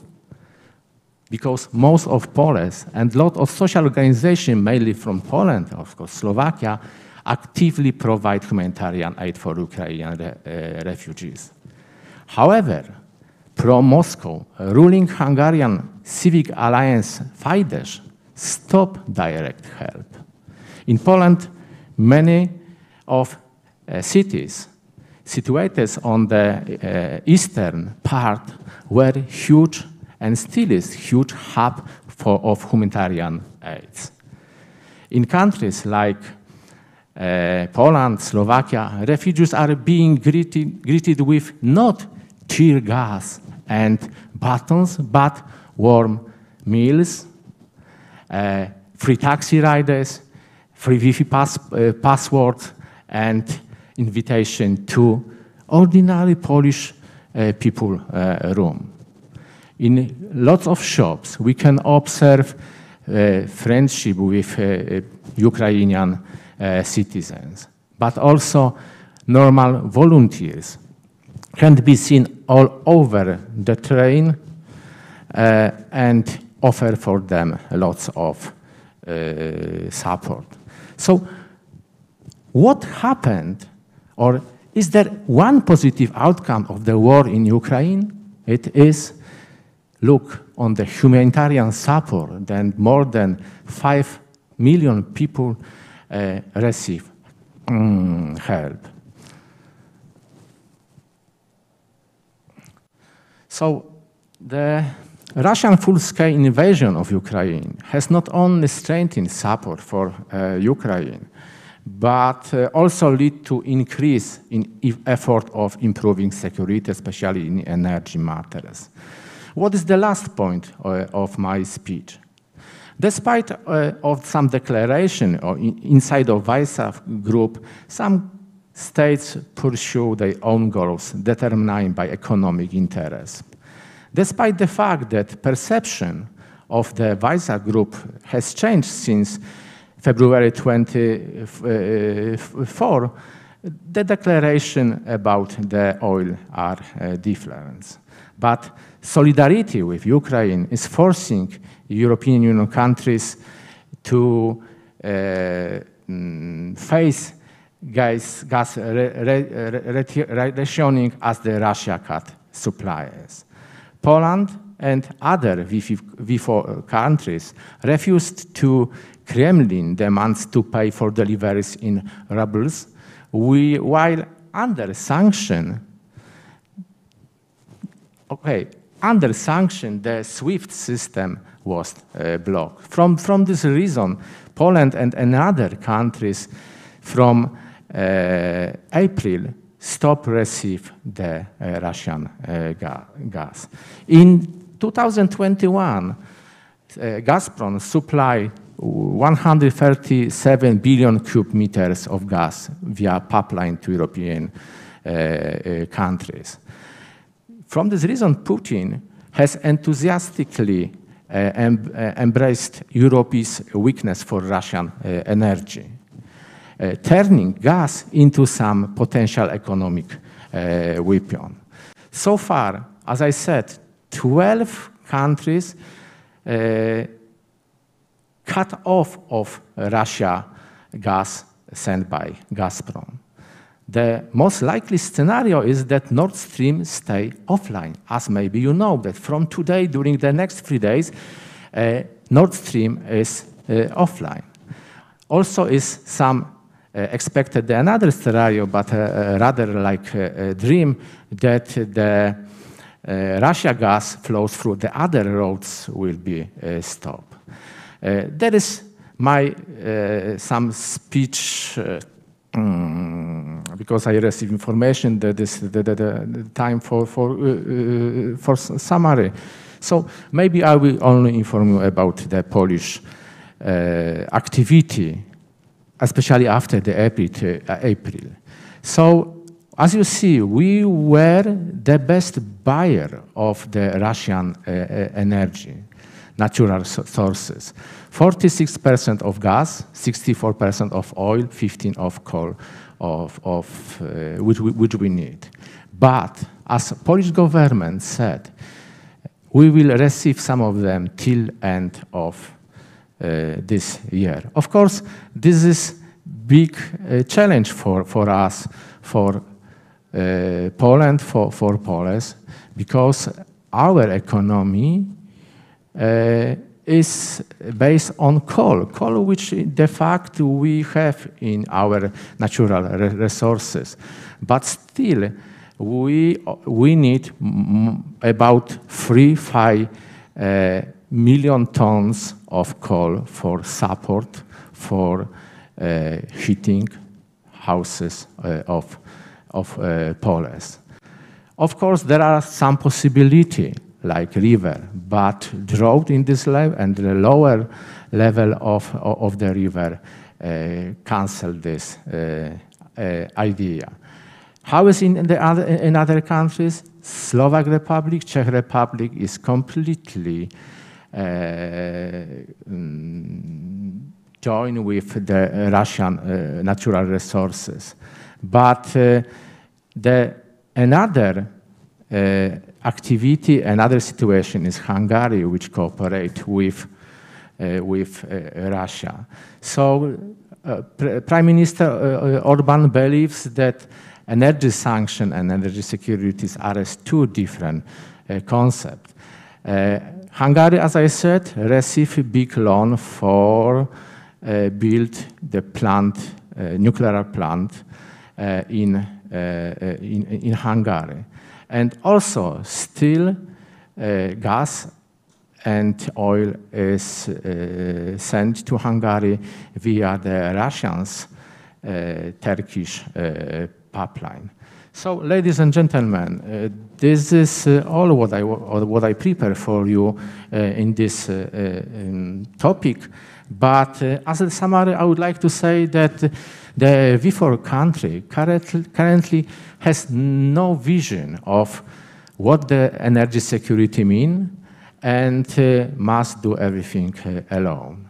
Because most of Poles and lot of social organizations, mainly from Poland, of course, Slovakia, actively provide humanitarian aid for Ukrainian uh, refugees. However, pro-Moscow ruling Hungarian Civic Alliance Fidesz stopped direct help. In Poland, many of uh, cities situated on the uh, eastern part were huge and still is huge hub for, of humanitarian aid. In countries like uh, Poland, Slovakia, refugees are being greeted, greeted with not tear gas and buttons, but warm meals, uh, free taxi riders, free Wi-Fi pass, uh, password, and invitation to ordinary Polish uh, people room. In lots of shops, we can observe friendship with Ukrainian citizens, but also normal volunteers can be seen all over the train uh, and offer for them lots of uh, support. So what happened, or is there one positive outcome of the war in Ukraine? It is, look, on the humanitarian support, then more than 5 million people uh, receive mm, help. So the Russian full-scale invasion of Ukraine has not only strengthened support for uh, Ukraine, but uh, also lead to increase in effort of improving security, especially in energy matters. What is the last point uh, of my speech? Despite uh, of some declaration or in, inside of Visegrad group, some states pursue their own goals determined by economic interests. Despite the fact that perception of the Visegrad group has changed since February 24, the declaration about the oil are uh, different. But solidarity with Ukraine is forcing European Union countries to uh, mm, face gas, gas rationing as the Russia cut suppliers. Poland and other V4 countries refused to Kremlin demands to pay for deliveries in rubles, we, while under sanction, okay, under sanction, the SWIFT system was uh, blocked. From, from this reason, Poland and, and other countries from uh, April stop receive the uh, Russian ga gas. In 2021, uh, Gazprom supply 137 billion cubic meters of gas via pipeline to European uh, uh, countries. From this reason, Putin has enthusiastically em uh, embraced Europe's weakness for Russian uh, energy, turning gas into some potential economic weapon. So far, as I said, 12 countries cut off of Russia gas sent by Gazprom. The most likely scenario is that Nord Stream stay offline, as maybe you know that from today, during the next three days, uh, Nord Stream is uh, offline. Also is some uh, expected another scenario, but uh, uh, rather like a, dream, that the uh, Russia gas flows through the other roads will be stopped. Uh, that is my uh, some speech mm, because I receive information that is the, the, the time for for uh, for summary. So maybe I will only inform you about the Polish activity, especially after the April. April. So as you see, we were the best buyer of the Russian uh, energy natural sources. 46% of gas, 64% of oil, 15 of coal, of, of uh, which, we, which we need. But as Polish government said, we will receive some of them till end of uh, this year. Of course, this is big uh, challenge for, for us, for uh, Poland, for, for Poles, because our economy uh, is based on coal, coal which de facto we have in our natural resources. But still, we, we need about three, five uh, million tons of coal for support, for uh, heating houses uh, of, of Poles. Of course, there are some possibility like river, but drought in this level and the lower level of, of the river uh, cancel this uh, uh, idea. How is in the other in other countries? Slovak Republic, Czech Republic is completely uh, mm, joined with the Russian uh, natural resources, but uh, the another activity. Another situation is Hungary, which cooperate with, uh, with uh, Russia. So uh, Prime Minister uh, Orban believes that energy sanction and energy securities are two different uh, concepts. Uh, Hungary, as I said, received a big loan for build the plant, nuclear plant in, in, in Hungary. And also, still, uh, gas and oil is uh, sent to Hungary via the Russians' uh, Turkish uh, pipeline. So, ladies and gentlemen, uh, this is uh, all what I, what I prepare for you in this um, topic. But as a summary, I would like to say that the V4 country currently has no vision of what the energy security mean and uh, must do everything uh, alone.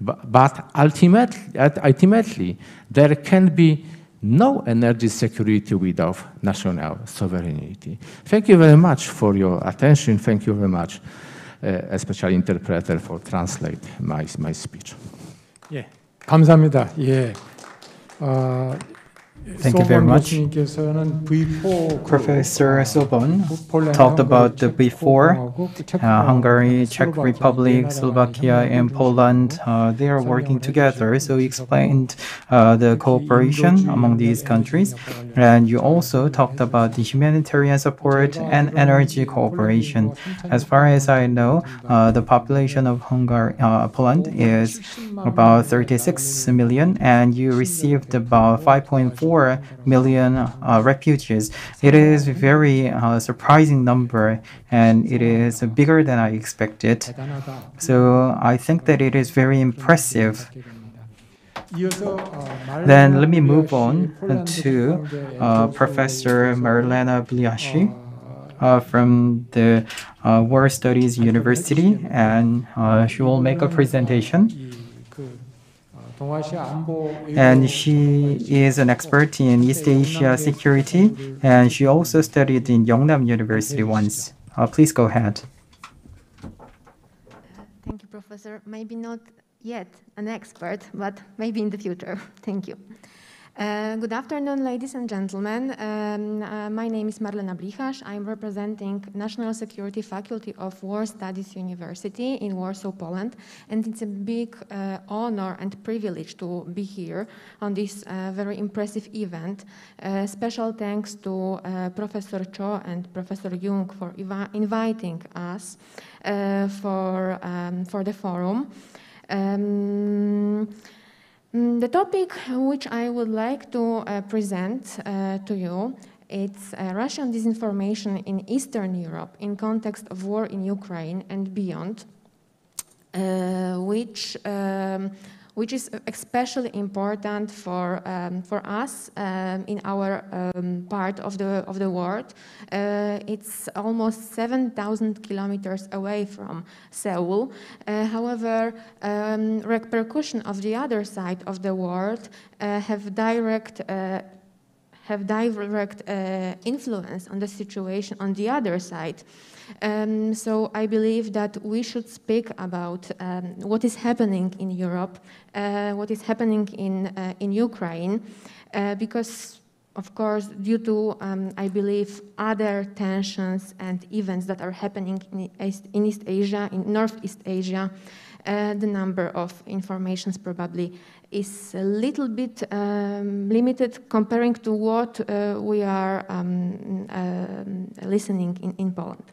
But, but ultimately, ultimately, there can be no energy security without national sovereignty. Thank you very much for your attention. Thank you very much, uh, especially interpreter, for translate my, my speech. 예, 감사합니다. 예. 어, Thank you very much. Professor Sobon talked about the V4 uh, Hungary, Czech Republic, Slovakia, and Poland. Uh, they are working together. So he explained uh, the cooperation among these countries. And you also talked about the humanitarian support and energy cooperation. As far as I know, uh, the population of Hungary, uh, Poland is about 36 million, and you received about 5.4 4 million uh, refugees. It is a very uh, surprising number and it is bigger than I expected. So I think that it is very impressive. Then let me move on to uh, Professor Marlena Blicharz uh, from the uh, War Studies University, and uh, she will make a presentation. And she is an expert in East Asia security, and she also studied in Yeungnam University once. Uh, please go ahead. Thank you, Professor. Maybe not yet an expert, but maybe in the future. Thank you. Uh, good afternoon, ladies and gentlemen. Um, uh, my name is Marlena Blicharz. I'm representing National Security Faculty of War Studies University in Warsaw, Poland, and it's a big uh, honor and privilege to be here on this uh, very impressive event. Uh, special thanks to uh, Professor Cho and Professor Jung for inviting us for, um, for the forum. Um, the topic which I would like to uh, present uh, to you it's uh, Russian disinformation in Eastern Europe in context of war in Ukraine and beyond, uh, which um, which is especially important for um, for us um, in our um, part of the of the world. Uh, it's almost 7,000 kilometers away from Seoul. Uh, however, um, repercussion of the other side of the world uh, have direct uh, have direct uh, influence on the situation on the other side. Um, so I believe that we should speak about um, what is happening in Europe, uh, what is happening in uh, in Ukraine, uh, because of course, due to um, I believe other tensions and events that are happening in East, in East Asia, in Northeast Asia, uh, the number of informations probably is a little bit um, limited comparing to what uh, we are um, uh, listening in, in Poland.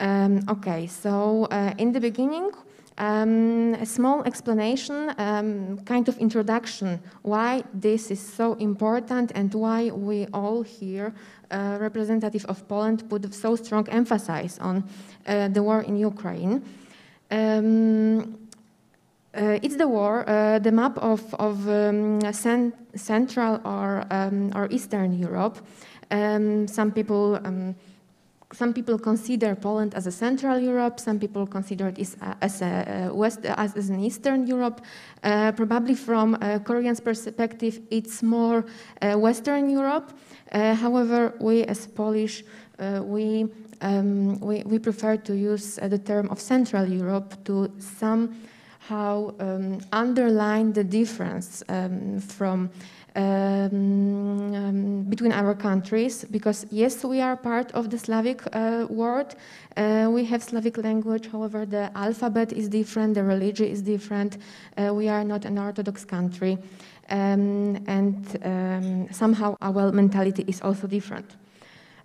Um, okay, so uh, in the beginning, um, a small explanation, um, kind of introduction, why this is so important and why we all here, uh, representative of Poland, put so strong emphasis on uh, the war in Ukraine. Um, uh, it's the war, uh, the map of, of um, cent Central or, um, or Eastern Europe. Um, some people um, some people consider Poland as a Central Europe. Some people consider it as, as a West, as, as an Eastern Europe. Uh, probably from a Korean's perspective, it's more uh, Western Europe. Uh, however, we as Polish, uh, we, um, we, we prefer to use uh, the term of Central Europe to somehow um, underline the difference um, from um, um, between our countries because yes we are part of the slavic uh, world. Uh, we have slavic language. However the alphabet is different. The religion is different. Uh, we are not an orthodox country. Um, and um, somehow our mentality is also different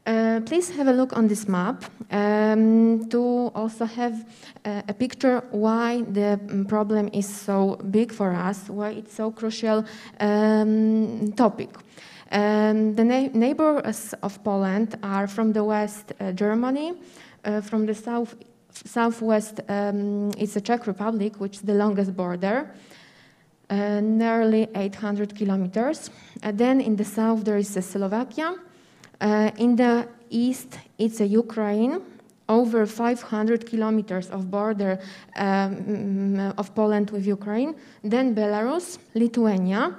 uh, please have a look on this map um, to also have uh, a picture why the problem is so big for us, why it's so crucial um, topic. Um, the na neighbors of Poland are from the west uh, Germany, uh, from the south southwest um, it's the Czech Republic, which is the longest border. Uh, nearly 800 kilometers. then in the south there is Slovakia, uh, in the east, it's a Ukraine, over 500 kilometers of border um, of Poland with Ukraine, then Belarus, Lithuania,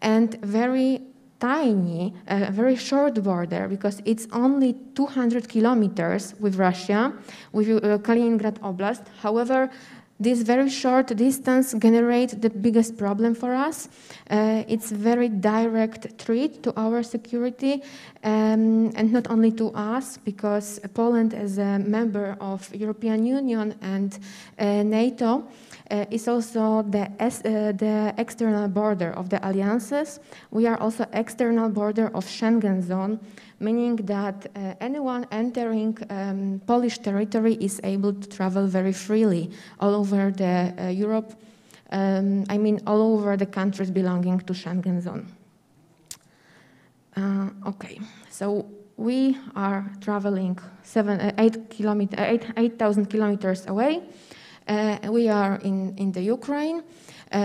and very tiny, uh, very short border because it's only 200 kilometers with Russia, with uh, Kaliningrad Oblast. However, this very short distance generates the biggest problem for us. Uh, it's very direct threat to our security, um, and not only to us, because Poland, as a member of European Union and uh, NATO, uh, is also the, uh, the external border of the alliances. We are also external border of Schengen zone, meaning that uh, anyone entering um, Polish territory is able to travel very freely all over the uh, Europe. Um, I mean, all over the countries belonging to Schengen zone. Uh, okay, so we are traveling uh, eight kilometer, eight, 8,000 kilometers away. Uh, we are in, in the Ukraine,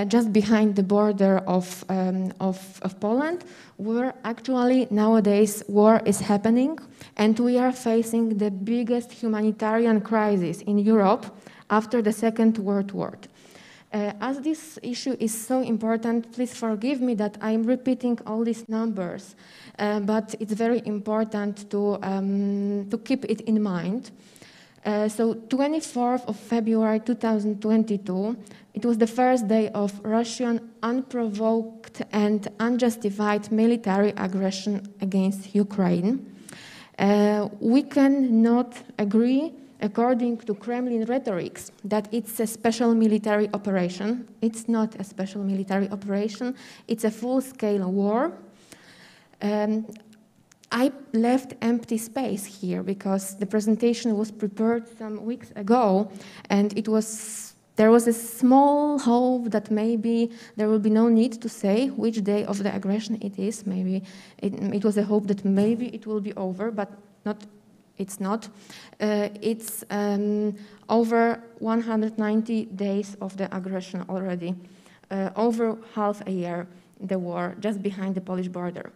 just behind the border of, um, of, of, Poland, where actually nowadays war is happening, and we are facing the biggest humanitarian crisis in Europe after the Second World War. Uh, as this issue is so important, please forgive me that I'm repeating all these numbers, uh, but it's very important to, um, to keep it in mind. Uh, so 24th of February 2022, it was the first day of Russian unprovoked and unjustified military aggression against Ukraine. Uh, we cannot agree according to Kremlin rhetorics, that it's a special military operation. It's not a special military operation, it's a full scale war. Um, I left empty space here because the presentation was prepared some weeks ago and it was there was a small hope that maybe there will be no need to say which day of the aggression it is. Maybe it, it was a hope that maybe it will be over, but not it's not. Uh, it's um, over 190 days of the aggression already, uh, over half a year, the war just behind the Polish border.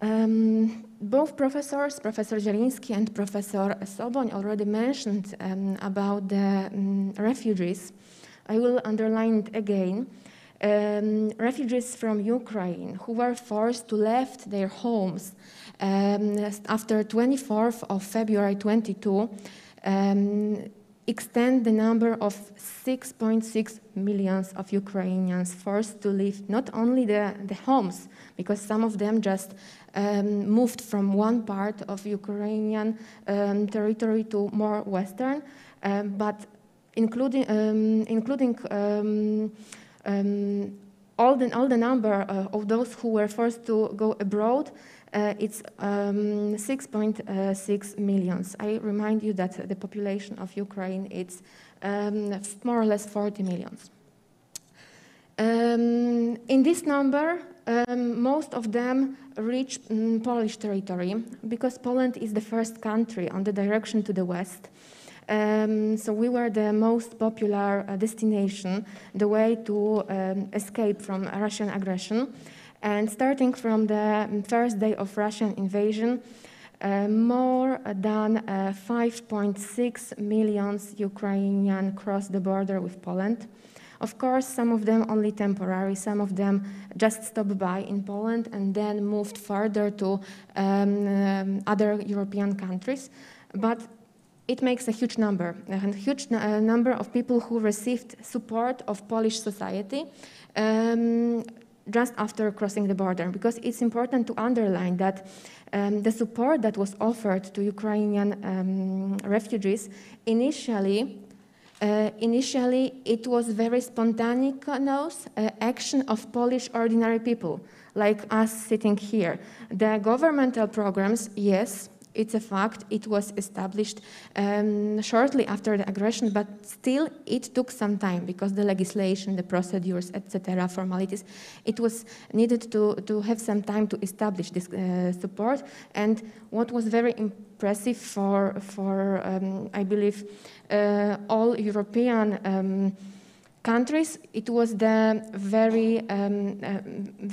Um, both professors, Professor Zieliński and Professor Soboń, already mentioned um, about the um, refugees. I will underline it again. Um, refugees from Ukraine who were forced to leave their homes um, after 24th of February 22, um, extend the number of 6.6 millions of Ukrainians forced to leave not only the, the homes, because some of them just um, moved from one part of Ukrainian um, territory to more western, um, but including, um, including all, the, all the number uh, of those who were forced to go abroad uh, it's um, 6.6 millions. I remind you that the population of Ukraine is um, more or less 40 millions. Um, in this number, um, most of them reach um, Polish territory because Poland is the first country on the direction to the west. Um, so we were the most popular uh, destination, the way to um, escape from Russian aggression. And starting from the first day of Russian invasion, uh, more than uh, 5.6 million Ukrainians crossed the border with Poland. Of course, some of them only temporary, some of them just stopped by in Poland and then moved further to um, um, other European countries. But it makes a huge number, a huge uh, number of people who received support of Polish society. Um, just after crossing the border, because it's important to underline that um, the support that was offered to Ukrainian um, refugees initially. Uh, initially, it was very spontaneous uh, action of Polish ordinary people, like us sitting here. The governmental programs, yes, it's a fact. It was established um, shortly after the aggression, but still it took some time because the legislation, the procedures, etc., formalities, it was needed to, to have some time to establish this uh, support. And what was very impressive for, for um, I believe, uh, all European um, countries, it was the very, um, uh,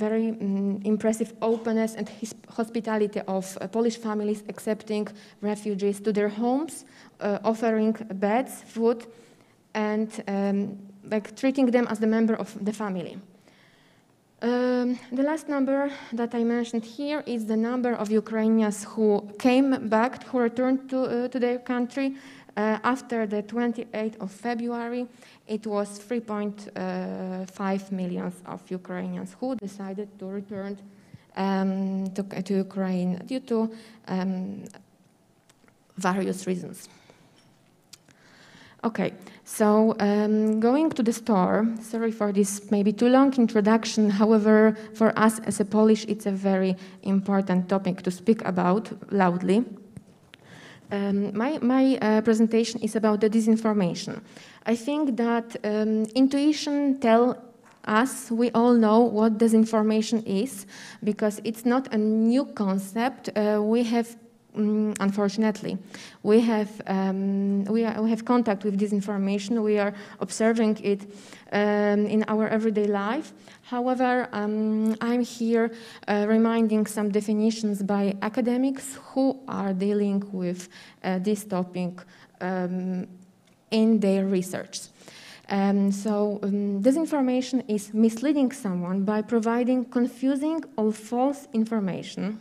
very um, impressive openness and hospitality of uh, Polish families accepting refugees to their homes, uh, offering beds, food, and um, like treating them as the member of the family. Um, the last number that I mentioned here is the number of Ukrainians who came back, who returned to, uh, to their country uh, after the 28th of February it was 3.5 million of Ukrainians who decided to return um, to, to, Ukraine due to um, various reasons. Okay, so um, going to the store, sorry for this maybe too long introduction, however, for us as a Polish, it's a very important topic to speak about loudly. Um, my my uh, presentation is about the disinformation. I think that um, intuition tell us, we all know what disinformation is because it's not a new concept. Uh, we have Mm, unfortunately. We have, um, we, are, we, have contact with disinformation. We are observing it um, in our everyday life. However, um, I'm here uh, reminding some definitions by academics who are dealing with uh, this topic um, in their research. Um, so um, disinformation is misleading someone by providing confusing or false information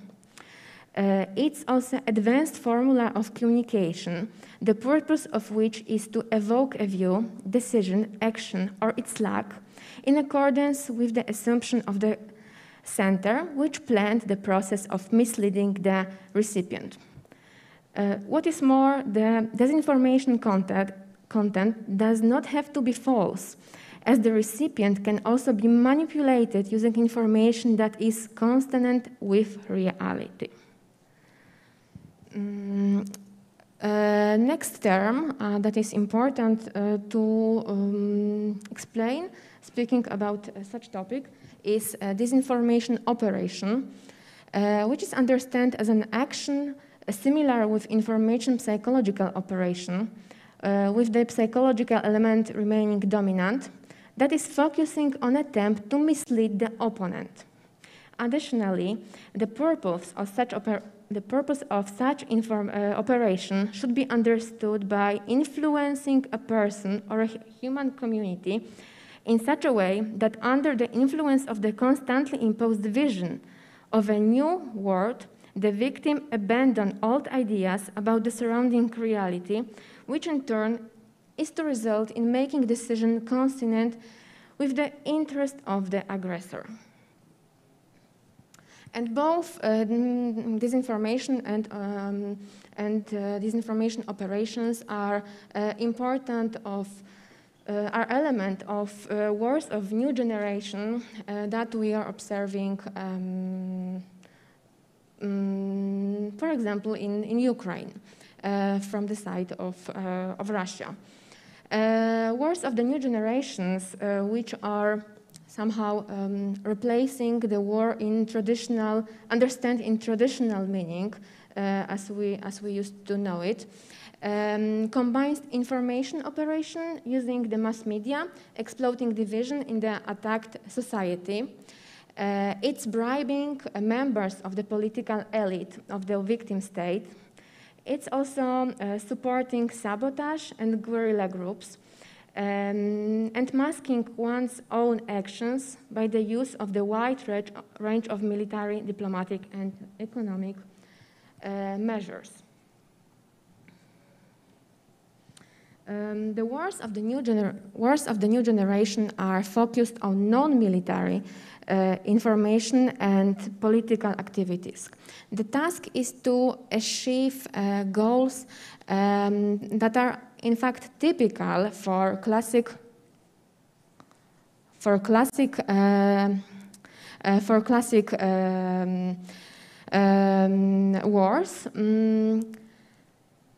uh, it's also advanced formula of communication, the purpose of which is to evoke a view, decision, action, or its lack, in accordance with the assumption of the center, which planned the process of misleading the recipient. Uh, what is more, the disinformation content, content does not have to be false, as the recipient can also be manipulated using information that is consonant with reality. Mm, uh, next term uh, that is important uh, to um, explain, speaking about uh, such topic, is uh, disinformation operation, uh, which is understood as an action similar with information psychological operation, with the psychological element remaining dominant, that is focusing on attempt to mislead the opponent. Additionally, the purpose of such the purpose of such uh, operation should be understood by influencing a person or a human community in such a way that under the influence of the constantly imposed vision of a new world, the victim abandon old ideas about the surrounding reality, which in turn is to result in making decisions consonant with the interest of the aggressor. And both uh, disinformation and, um, and uh, disinformation operations are uh, important of are element of uh, wars of new generation uh, that we are observing, um, um, for example, in, in Ukraine from the side of, of Russia. wars of the new generations, which are somehow um, replacing the war in traditional, understand in traditional meaning, uh, as, we, as we used to know it. Um, combines information operation using the mass media, exploiting division in the attacked society. Uh, it's bribing uh, members of the political elite of the victim state. It's also uh, supporting sabotage and guerrilla groups um, and masking one's own actions by the use of the wide range of military, diplomatic, and economic uh, measures. Um, the wars of the, new wars of the new generation are focused on non-military uh, information and political activities. The task is to achieve uh, goals um, that are in fact typical for classic for classic uh, uh, for classic um, um, wars.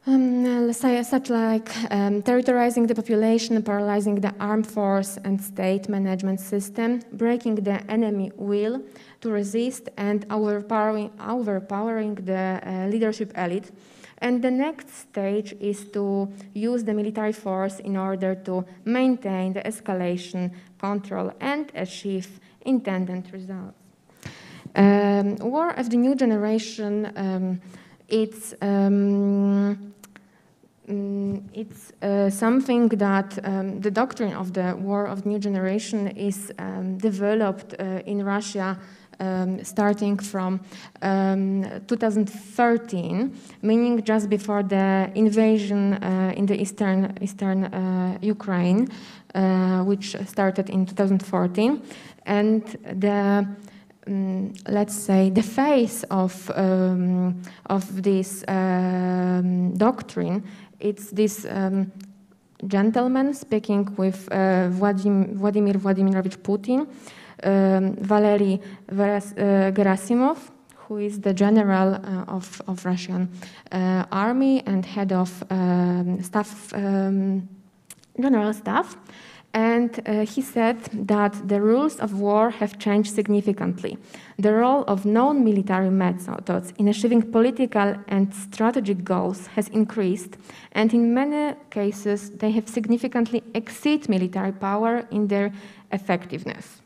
Um, um, such like um, territorializing the population, paralyzing the armed force and state management system, breaking the enemy will to resist, and overpowering, overpowering the uh, leadership elite. And the next stage is to use the military force in order to maintain the escalation, control, and achieve intended results. Um, war of the new generation, um, it's, um, mm, it's uh, something that um, the doctrine of the war of new generation is um, developed uh, in Russia um, starting from um, 2013, meaning just before the invasion uh, in the eastern, eastern uh, Ukraine, uh, which started in 2014. And the um, let's say, the face of, um, of this um, doctrine, it's this um, gentleman speaking with uh, Vladimir, Vladimir Vladimirovich Putin, um, Valery uh, Gerasimov, who is the general uh, of, of Russian uh, army and head of um, staff, um, general staff. And uh, he said that the rules of war have changed significantly. The role of non military methods in achieving political and strategic goals has increased, and in many cases, they have significantly exceeded military power in their effectiveness.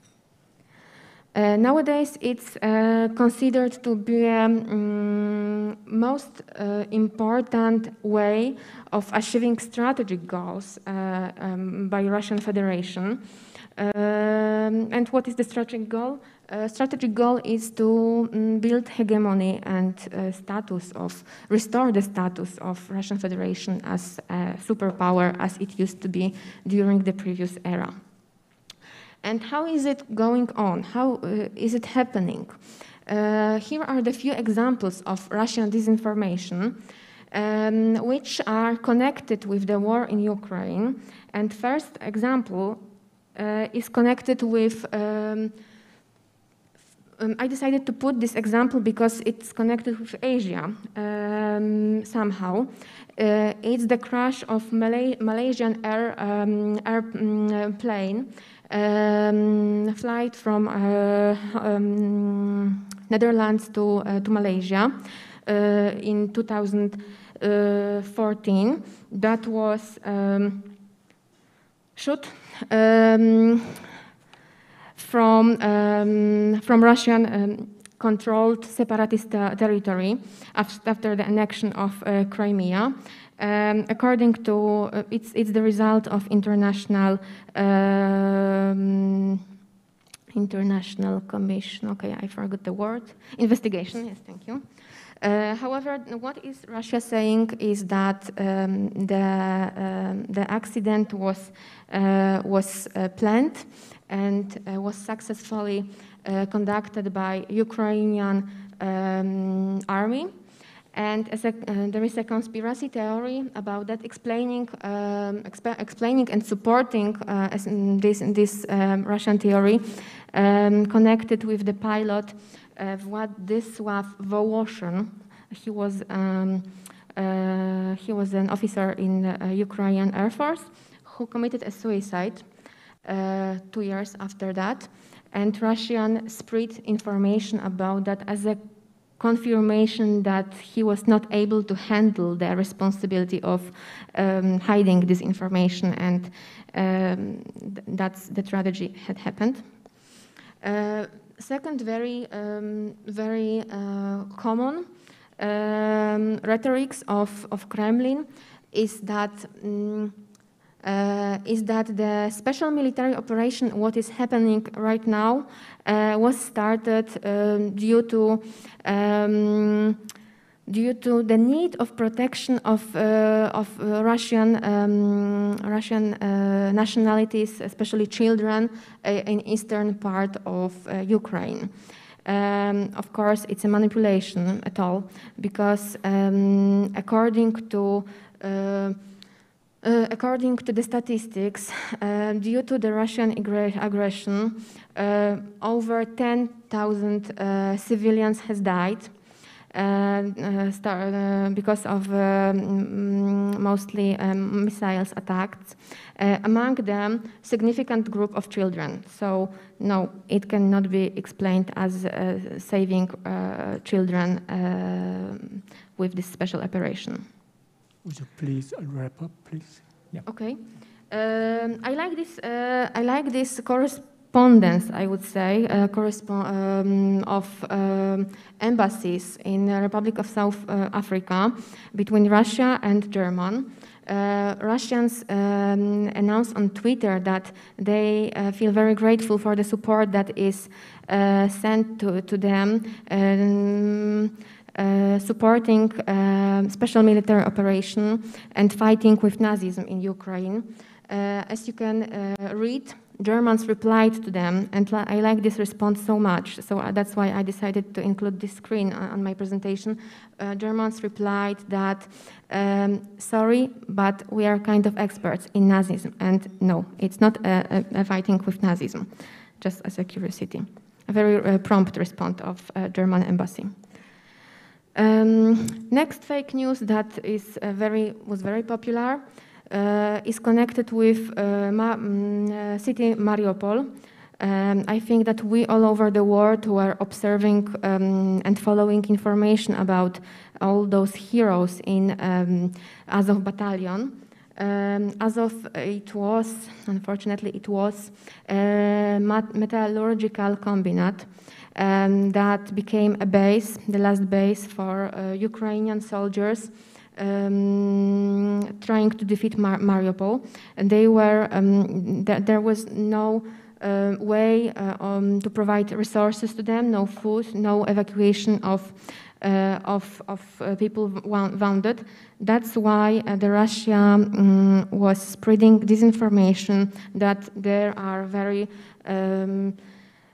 Uh, nowadays, it's uh, considered to be a um, most uh, important way of achieving strategic goals uh, um, by Russian Federation. Um, and what is the strategic goal? Uh, strategic goal is to um, build hegemony and uh, status of restore the status of Russian Federation as a superpower as it used to be during the previous era. And how is it going on? How uh, is it happening? Uh, here are the few examples of Russian disinformation um, which are connected with the war in Ukraine. And first example uh, is connected with um, um, I decided to put this example because it's connected with Asia um, somehow. Uh, it's the crash of Malay Malaysian air, um, airplane um, flight from uh, um, Netherlands to, uh, to Malaysia uh, in 2014. That was um, shot um, from, um, from Russian um, controlled separatist territory after the annexion of Crimea. Um, according to, uh, it's, it's the result of international um, international commission, okay, I forgot the word, investigation, yes, thank you. Uh, however, what is Russia saying is that um, the, um, the accident was, uh, was uh, planned and uh, was successfully uh, conducted by Ukrainian um, army. And a, uh, there is a conspiracy theory about that, explaining, um, explaining and supporting uh, this, this um, Russian theory, um, connected with the pilot uh, Władysław. He was um, uh, he was an officer in the uh, Ukrainian Air Force who committed a suicide uh, two years after that, and Russian spread information about that as a confirmation that he was not able to handle the responsibility of um, hiding this information, and um, th that's the tragedy had happened. Uh, second, very, um, very uh, common um, rhetorics of, of Kremlin is that um, uh, is that the special military operation, what is happening right now, uh, was started um, due to um, due to the need of protection of, uh, of uh, Russian, um, Russian uh, nationalities, especially children, uh, in eastern part of Ukraine. Um, of course, it's a manipulation at all, because um, according to uh, according to the statistics, uh, due to the Russian aggression, uh, over 10,000 uh, civilians has died uh, uh, because of um, mostly um, missiles attacks. among them, significant group of children. So no, it cannot be explained as saving children with this special operation. Would you please wrap up, please? Yeah. Okay. Um, I like this. Uh, I like this correspondence. I would say uh, correspond um, of um, embassies in the Republic of South uh, Africa between Russia and German. Uh, Russians um, announced on Twitter that they uh, feel very grateful for the support that is uh, sent to, to them. Um, uh, supporting uh, special military operation and fighting with Nazism in Ukraine. Uh, as you can read, Germans replied to them, and I like this response so much. So that's why I decided to include this screen on my presentation. Uh, Germans replied that, um, sorry, but we are kind of experts in Nazism. And no, it's not a, a, a fighting with Nazism, just as a curiosity. A very uh, prompt response of uh, German embassy. Um, next fake news that is uh, very was very popular uh, is connected with uh, Ma- mm, uh, city Mariupol. Um, I think that we all over the world were observing um, and following information about all those heroes in um, Azov battalion. Um, Azov, it was, unfortunately, it was a metallurgical combinat um, that became a base, the last base for uh, Ukrainian soldiers um, trying to defeat Mar- Mariupol. And they were, um, th- there was no uh, way uh, um, to provide resources to them, no food, no evacuation of, uh, of, of uh, people wounded. That's why uh, the Russia um, was spreading disinformation that there are very um,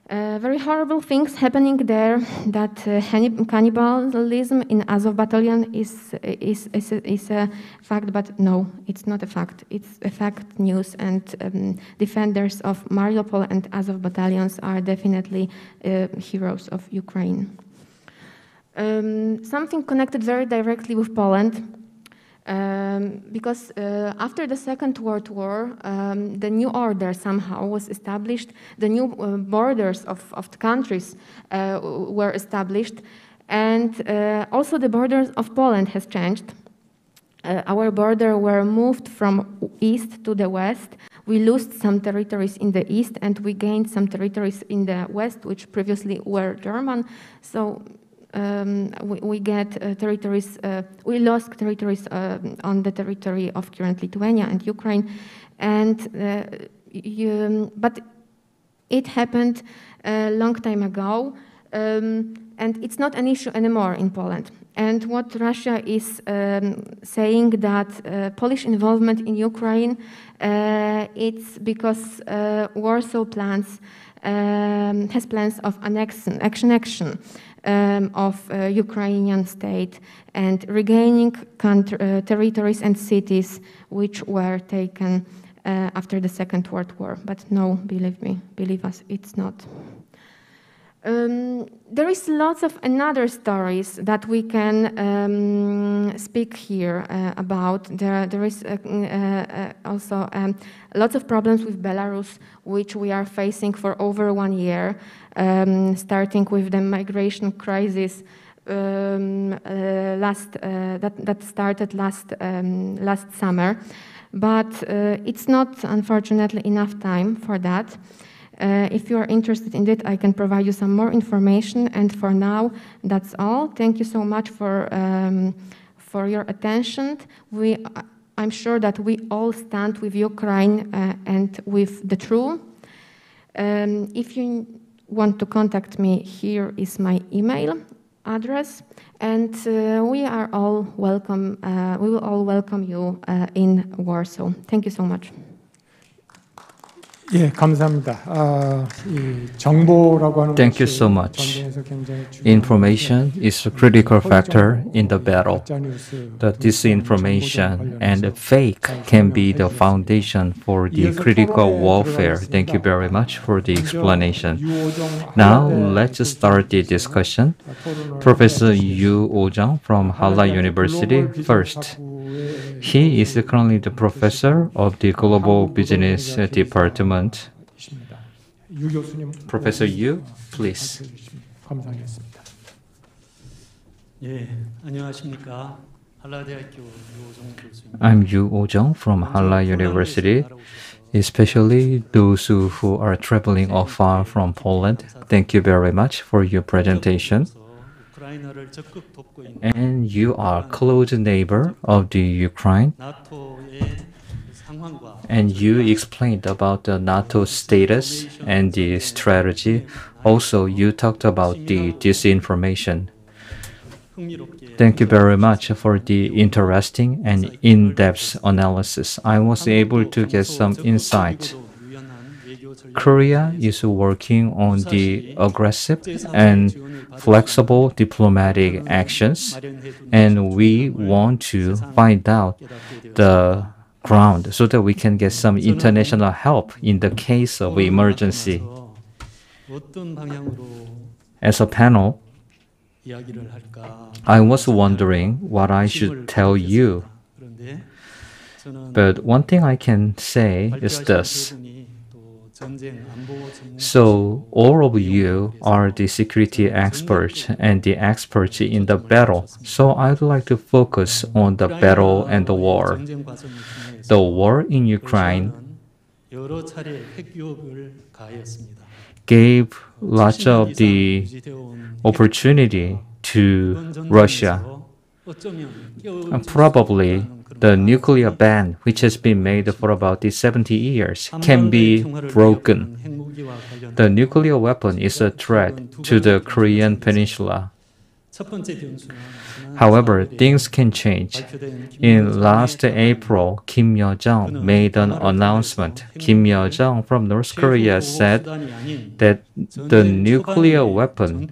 uh, very horrible things happening there. That uh, cannibalism in Azov battalion is is is a, is a fact, but no, it's not a fact. It's a fact news, and um, defenders of Mariupol and Azov battalions are definitely uh, heroes of Ukraine. Um, something connected very directly with Poland. Um, because uh, after the Second World War, um, the new order somehow was established. The new uh, borders of, of the countries uh, were established, and uh, also the borders of Poland has changed. Uh, our border were moved from east to the west. We lost some territories in the east, and we gained some territories in the west, which previously were German. So um, we, we, get uh, territories, uh, we lost territories uh, on the territory of current Lithuania and Ukraine, and you, but it happened a long time ago, um, and it's not an issue anymore in Poland. And what Russia is um, saying that uh, Polish involvement in Ukraine, uh, it's because uh, Warsaw plans um, has plans of annexion, action, action um, of uh, Ukrainian state and regaining country, uh, territories and cities which were taken uh, after the Second World War. But no, believe me, believe us, it's not. Um, there is lots of another stories that we can um, speak here uh, about. There, there is uh, uh, also um, lots of problems with Belarus, which we are facing for over one year, um, starting with the migration crisis um, uh, last uh, that that started last um, last summer. But uh, it's not, unfortunately, enough time for that. Uh, if you are interested in it, I can provide you some more information. And for now, that's all. Thank you so much for um, for your attention. We, I'm sure that we all stand with Ukraine uh, and with the truth. Um, if you want to contact me, here is my email address, and uh, we are all welcome. Uh, we will all welcome you uh, in Warsaw. Thank you so much. 예, 감사합니다. 아, 이 정보라고 하는 Thank you so much. Information is a critical factor in the battle. The disinformation and the fake can be the foundation for the critical warfare. Thank you very much for the explanation. Now let's start the discussion. Professor Yu Oh from Halla University first. He is currently the professor of the Global Business Department. Professor Yu, please. I'm Yu Ojong from Halla University, especially those who are traveling or far from Poland. Thank you very much for your presentation and you are close neighbor of the Ukraine. And you explained about the NATO status and the strategy. Also, you talked about the disinformation. Thank you very much for the interesting and in-depth analysis. I was able to get some insight. Korea is working on the aggressive and flexible diplomatic actions, and we want to find out the ground so that we can get some international help in the case of emergency. As a panel, I was wondering what I should tell you. But one thing I can say is this so, all of you are the security experts and the experts in the battle. So, I'd like to focus on the battle and the war. The war in Ukraine gave lots of the opportunity to Russia. And probably the nuclear ban, which has been made for about 70 years, can be broken. The nuclear weapon is a threat to the Korean peninsula. However, things can change. In last April, Kim Yo-jong made an announcement. Kim Yo-jong from North Korea said that the nuclear weapon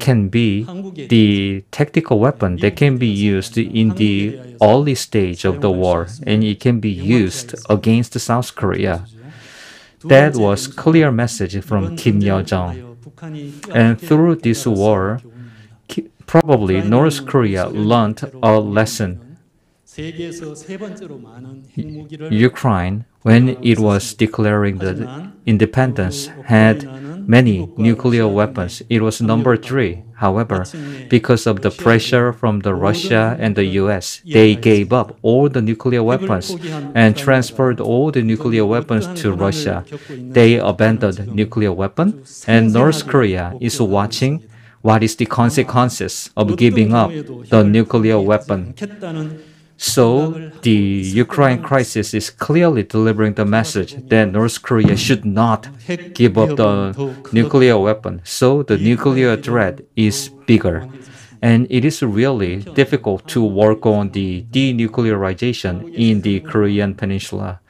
can be the tactical weapon that can be used in the early stage of the war, and it can be used against South Korea. That was clear message from Kim Yo-jong. And through this war, Probably North Korea learned a lesson. Ukraine, when it was declaring the independence, had many nuclear weapons. It was number three. However, because of the pressure from the Russia and the US, they gave up all the nuclear weapons and transferred all the nuclear weapons to Russia. They abandoned nuclear weapon and North Korea is watching what is the consequences of giving up the nuclear weapon. So, the Ukraine crisis is clearly delivering the message that North Korea should not give up the nuclear weapon. So, the nuclear threat is bigger. And it is really difficult to work on the denuclearization in the Korean peninsula.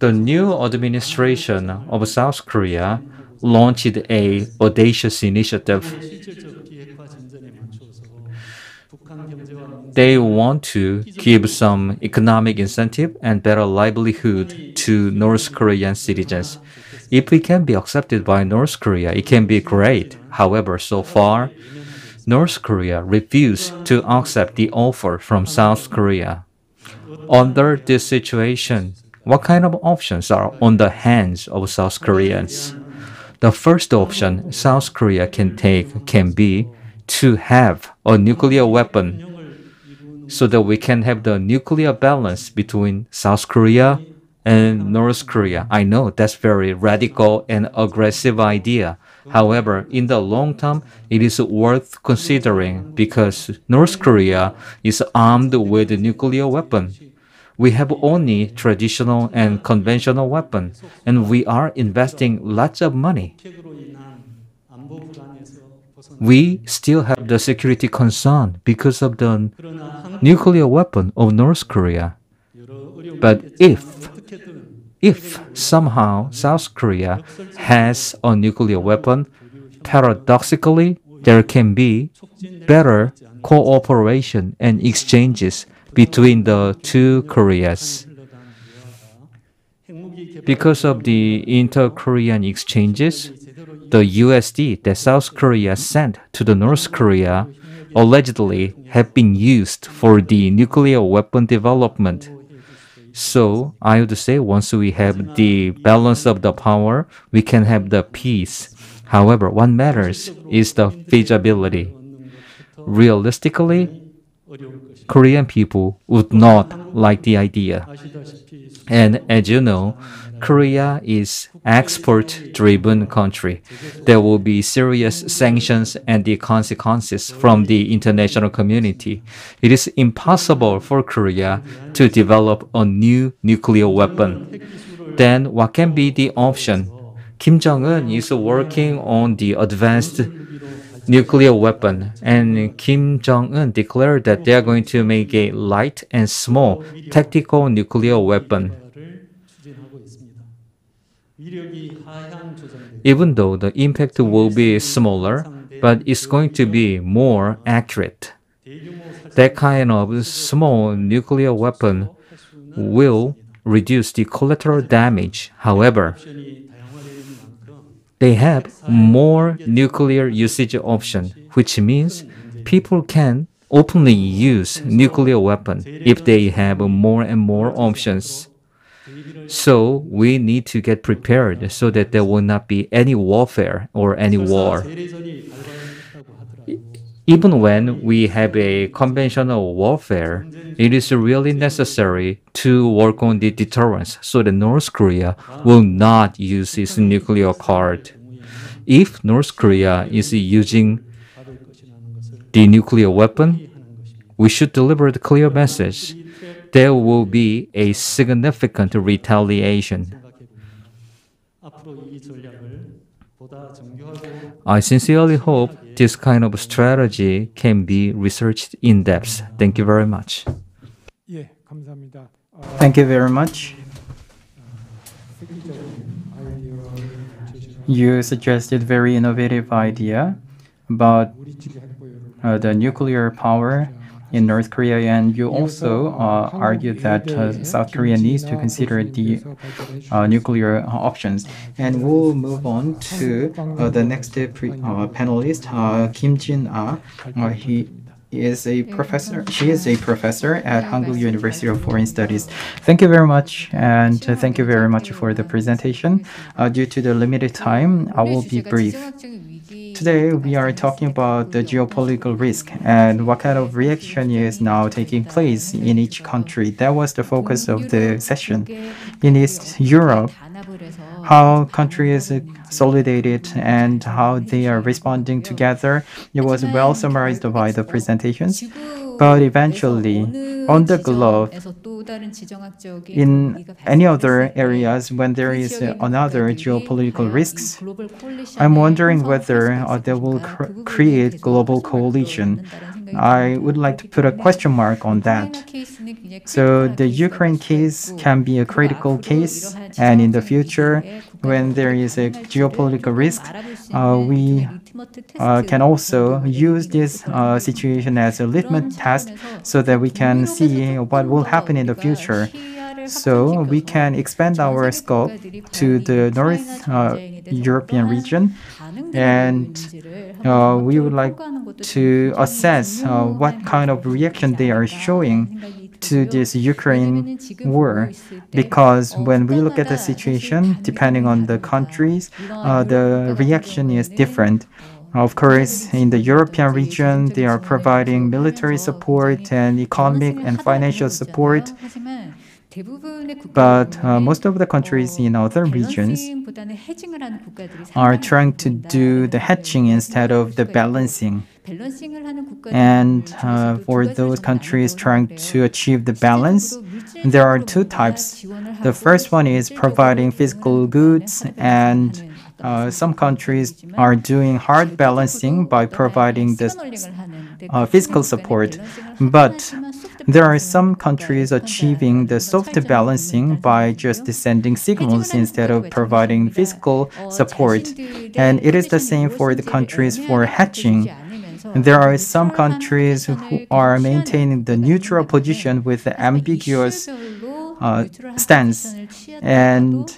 The new administration of South Korea launched a audacious initiative. They want to give some economic incentive and better livelihood to North Korean citizens. If it can be accepted by North Korea, it can be great. However, so far, North Korea refused to accept the offer from South Korea. Under this situation, what kind of options are on the hands of South Koreans? The first option South Korea can take can be to have a nuclear weapon so that we can have the nuclear balance between South Korea and North Korea. I know that's very radical and aggressive idea. However, in the long term, it is worth considering because North Korea is armed with a nuclear weapon. We have only traditional and conventional weapons, and we are investing lots of money. We still have the security concern because of the nuclear weapon of North Korea. But if if somehow South Korea has a nuclear weapon, paradoxically, there can be better cooperation and exchanges between the two Koreas. Because of the inter Korean exchanges, the USD that South Korea sent to the North Korea allegedly have been used for the nuclear weapon development. So I would say once we have the balance of the power, we can have the peace. However, what matters is the feasibility. Realistically, Korean people would not like the idea. And as you know, Korea is export-driven country. There will be serious sanctions and the consequences from the international community. It is impossible for Korea to develop a new nuclear weapon. Then what can be the option? Kim Jong-un is working on the advanced nuclear weapon. And Kim Jong un declared that they are going to make a light and small tactical nuclear weapon. Even though the impact will be smaller, but it's going to be more accurate. That kind of small nuclear weapon will reduce the collateral damage. However, they have more nuclear usage option, which means people can openly use nuclear weapon if they have more and more options. So we need to get prepared so that there will not be any warfare or any war. Even when we have a conventional warfare, it is really necessary to work on the deterrence so that North Korea will not use its nuclear card. If North Korea is using the nuclear weapon, we should deliver the clear message. There will be a significant retaliation. I sincerely hope this kind of strategy can be researched in depth. Thank you very much. Thank you very much. You suggested very innovative idea about uh, the nuclear power in North Korea, and you also uh, argued that uh, South Korea needs to consider the uh, nuclear options. And we'll move on to uh, the next uh, uh, panelist, uh, Kim Jin Ah. Uh, he is a professor. She is a professor at Hankuk University of Foreign Studies. Thank you very much, and uh, thank you very much for the presentation. Uh, due to the limited time, I will be brief. Today, we are talking about the geopolitical risk and what kind of reaction is now taking place in each country. That was the focus of the session. In East Europe, how countries are consolidated and how they are responding together. It was well summarized by the presentations. But eventually, on the globe, in any other areas, when there is another geopolitical risks, I'm wondering whether uh, they will cr- create global coalition. I would like to put a question mark on that. So the Ukraine case can be a critical case, and in the future, when there is a geopolitical risk, uh, we uh, can also use this uh, situation as a litmus test so that we can see what will happen in the future. So we can expand our scope to the North uh, European region, and uh, we would like to assess uh, what kind of reaction they are showing to this Ukraine war. Because when we look at the situation, depending on the countries, uh, the reaction is different. Of course, in the European region, they are providing military support and economic and financial support. But uh, most of the countries in other regions are trying to do the hedging instead of the balancing. And uh, for those countries trying to achieve the balance, there are two types. The first one is providing physical goods, and uh, some countries are doing hard balancing by providing the uh, physical support. But there are some countries achieving the soft balancing by just sending signals instead of providing physical support. And it is the same for the countries for hedging. There are some countries who are maintaining the neutral position with the ambiguous uh, stance. And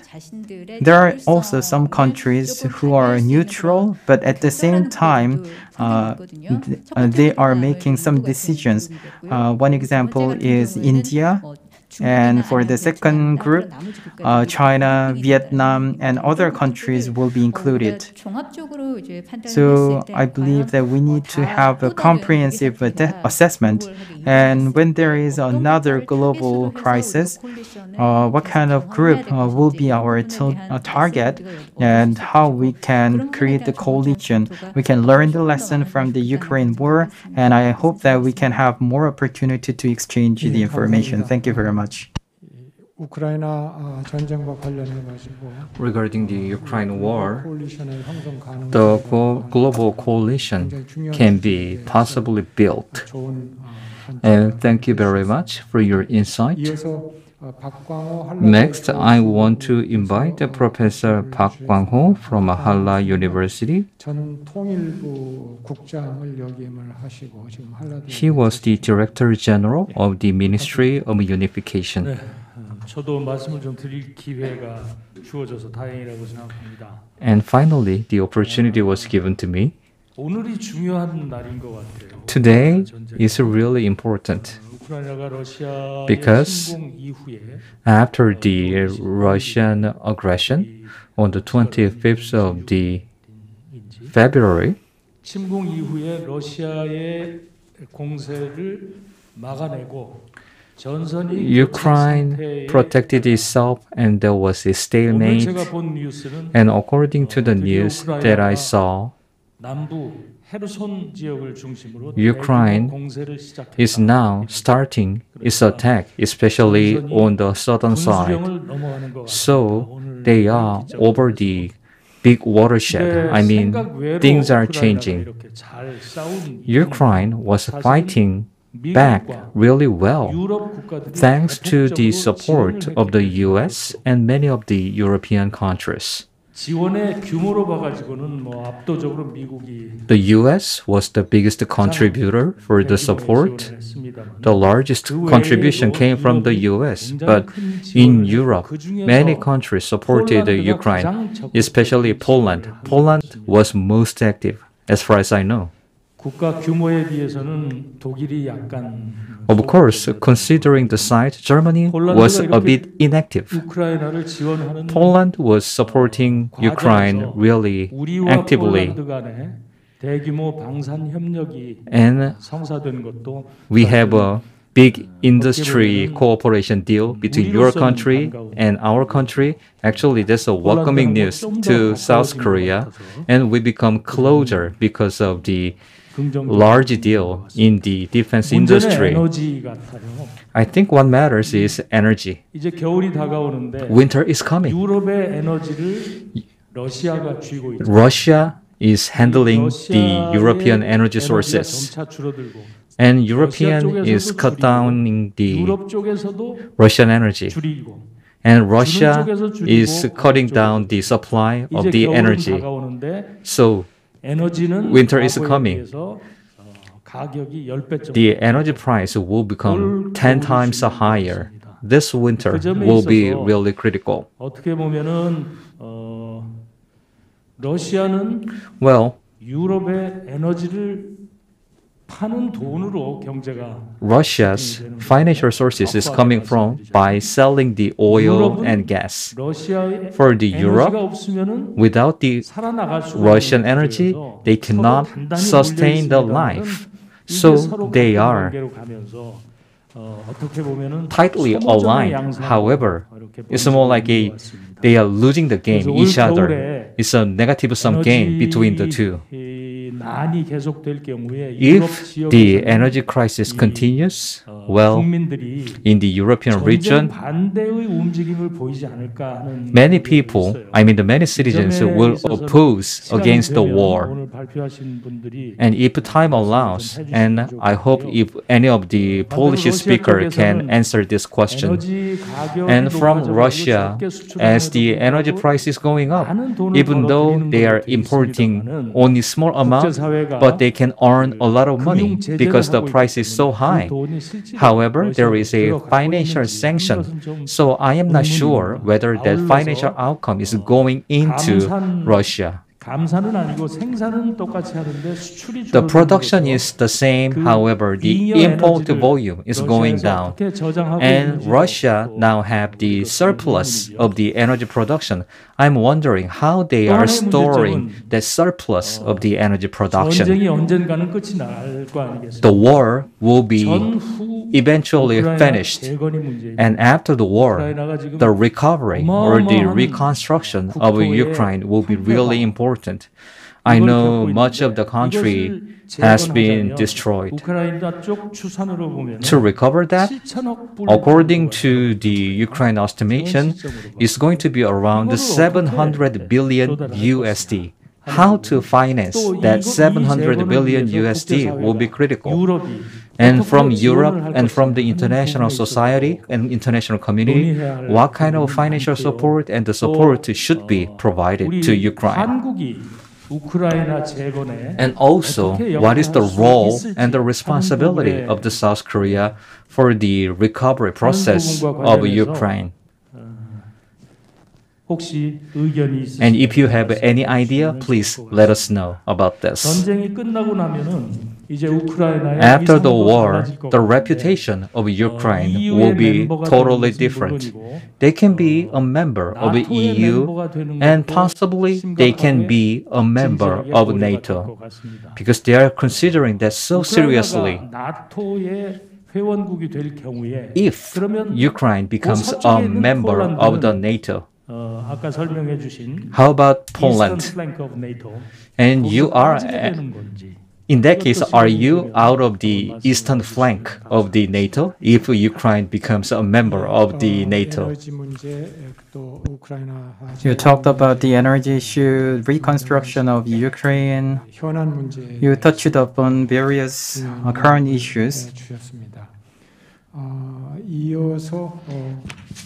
there are also some countries who are neutral, but at the same time, uh, uh, they are making some decisions. Uh, one example is India. And for the second group, uh, China, Vietnam, and other countries will be included. So I believe that we need to have a comprehensive assessment. And when there is another global crisis, uh, what kind of group uh, will be our uh, target and how we can create the coalition. We can learn the lesson from the Ukraine war, and I hope that we can have more opportunity to exchange the information. Thank you very much much. Regarding the Ukraine war, the global coalition can be possibly built. And thank you very much for your insight. Next, I want to invite Professor Park Kwang-ho from Halla University. He was the Director General of the Ministry of Unification. And finally, the opportunity was given to me. Today is really important because after the Russian aggression on the 25th of the February, Ukraine protected itself and there was a stalemate. And according to the news that I saw, Ukraine is now starting its attack, especially on the southern side. So they are over the big watershed. I mean, things are changing. Ukraine was fighting back really well thanks to the support of the US and many of the European countries. 지원의 규모로 봐가지고는 뭐 압도적으로 미국이 The US was the biggest contributor for the support. 지원을 했습니다만 The largest 그 contribution 외에도 came from the 유럽이 US, 굉장히 but 큰 in 지원을 Europe, 했고 그중에서 many countries supported the 폴란드가 Ukraine, 가장 적극적으로 especially Poland. 지원을 하고 Poland 있습니다. was most active, as far as I know. 국가 규모에 비해서는 독일이 약간 Of course, considering the size, Germany was a bit inactive. 우크라이나를 지원하는 Poland was supporting Ukraine really 우리와 actively, 폴란드 간에 대규모 방산 협력이 and 성사된 것도 we have a big industry cooperation deal between your country and our country. Actually, that's a welcoming news to South Korea, and we become closer because of the 긍정적인 large deal in the defense industry. I think what matters is energy. Winter is coming. Russia is handling the European energy sources. And European is cut down the Russian energy. And Russia is cutting down the supply of the energy. So winter is coming, the energy price will become 10 times higher. This winter will be really critical. Well, Russia's financial sources is coming from by selling the oil and gas. For the Europe, without the Russian energy, they cannot sustain the life. So they are tightly aligned. However, it's more like a they are losing the game each other. It's a negative sum game between the two. If the energy crisis continues, well, in the European region, many people, I mean the many citizens, will oppose against the war. And if time allows, and I hope if any of the Polish speakers can answer this question. And from Russia, as the energy price is going up, even though they are importing only small amounts, but they can earn a lot of money because the price is so high. However, there is a financial sanction, so I am not sure whether that financial outcome is going into Russia. The production is the same, however, the import volume is going down. And Russia now have the surplus of the energy production. I'm wondering how they are storing the surplus of the energy production. The war will be eventually finished. And after the war, the recovery or the reconstruction of Ukraine will be really important important. I know much of the country has been destroyed. To recover that, according to the Ukraine estimation, is going to be around 700 billion USD how to finance that 700 billion USD will be critical. And from Europe and from the international society and international community, what kind of financial support and the support should be provided to Ukraine? And also, what is the role and the responsibility of the South Korea for the recovery process of Ukraine? And if you have any idea, please let us know about this. After the war, the reputation of Ukraine will be totally different. They can be a member of the EU and possibly they can be a member of NATO because they are considering that so seriously. If Ukraine becomes a member of the NATO, how about Poland? And you are, in that case, are you out of the eastern flank of the NATO if Ukraine becomes a member of the NATO? You talked about the energy issue, reconstruction of Ukraine. You touched upon various uh, current issues.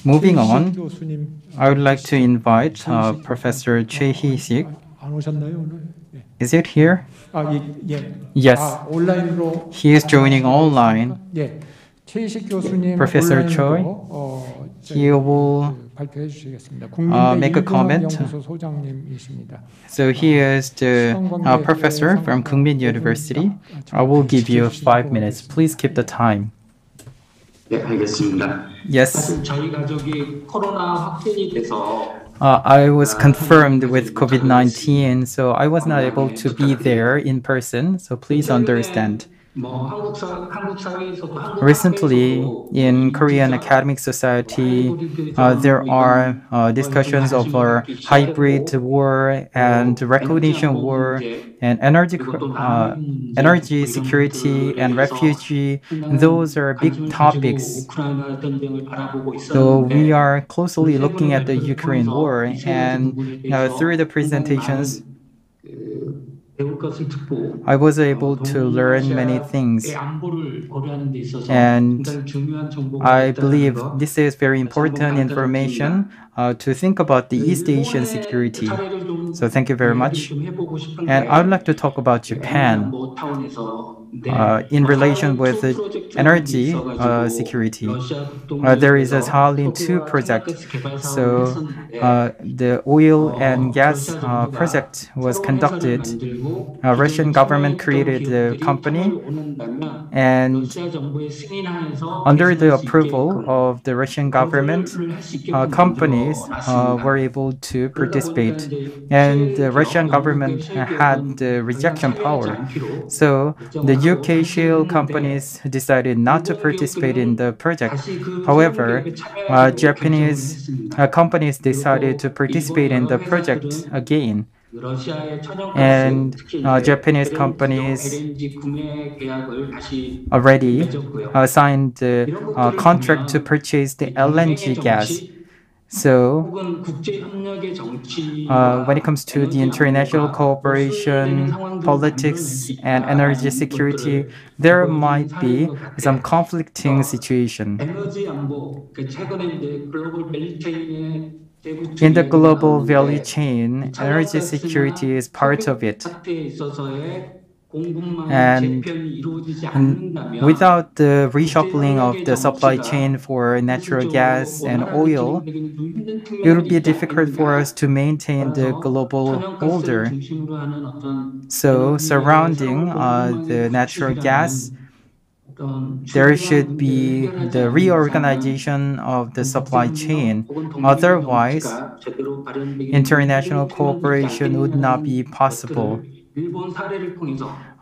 Moving on, I would like to invite uh, Professor Choi Hee Sik. Is it here? Yes. He is joining online. Professor Choi, he will uh, make a comment. So he is the uh, professor from Kookmin University. I will give you five minutes. Please keep the time. 네, 알겠습니다. Yes, 사실 저희 가족이 코로나 확진이 돼서 uh, I was confirmed with COVID 19, so I was not able to be there in person. So please understand. Recently, in Korean Academic Society, uh, there are uh, discussions over hybrid war and recognition war and energy, uh, energy security and refugee. Those are big topics. So we are closely looking at the Ukraine war, and uh, through the presentations, I was able to learn many things. And I believe this is very important information uh, to think about the East Asian security. So, thank you very much. And I would like to talk about Japan uh, in relation with the energy uh, security. Uh, there is a Sakhalin 2 project. So uh, the oil and gas uh, project was conducted. Uh, Russian government created the company and under the approval of the Russian government, uh, companies uh, were able to participate, and the Russian government had the rejection power. So the UK shale companies decided not to participate in the project. However, uh, Japanese uh, companies decided to participate in the project again. And uh, Japanese companies already uh, signed uh, contract to purchase the LNG gas. So, uh, when it comes to the international cooperation, politics, and energy security, there might be some conflicting situation. In the global value chain, energy security is part of it. And, without the reshuffling of the supply chain for natural gas and oil, it would be difficult for us to maintain the global order. So, surrounding uh, the natural gas, there should be the reorganization of the supply chain. Otherwise, international cooperation would not be possible.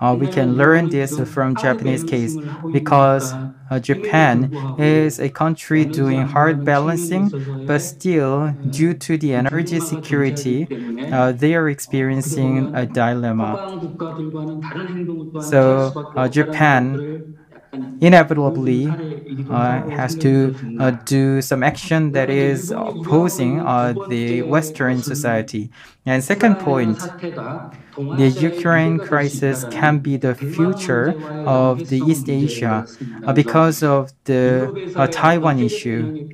Uh, we can learn this from Japanese case because uh, Japan is a country doing hard balancing, but still, due to the energy security, uh, they are experiencing a dilemma. So uh, Japan inevitably uh, uh, has to uh, do some action that is opposing the Western society. And second point, the Ukraine crisis can be the future of the East Asia because of the uh, Taiwan issue.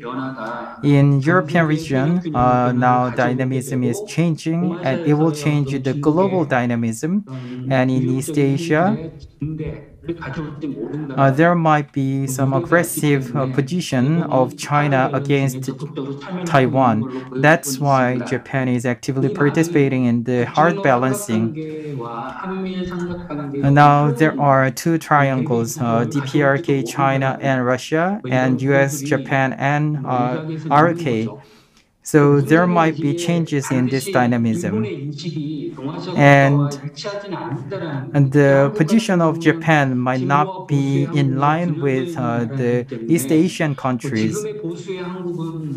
In European region, uh, now dynamism is changing and it will change the global dynamism. And in East Asia, uh, there might be some aggressive uh, position of China against Taiwan. That's why Japan is actively participating in the hard balancing. And now there are two triangles, uh, DPRK, China and Russia, and US, Japan, and uh, RK. So there might be changes in this dynamism. And, and the position of Japan might not be in line with uh, the East Asian countries.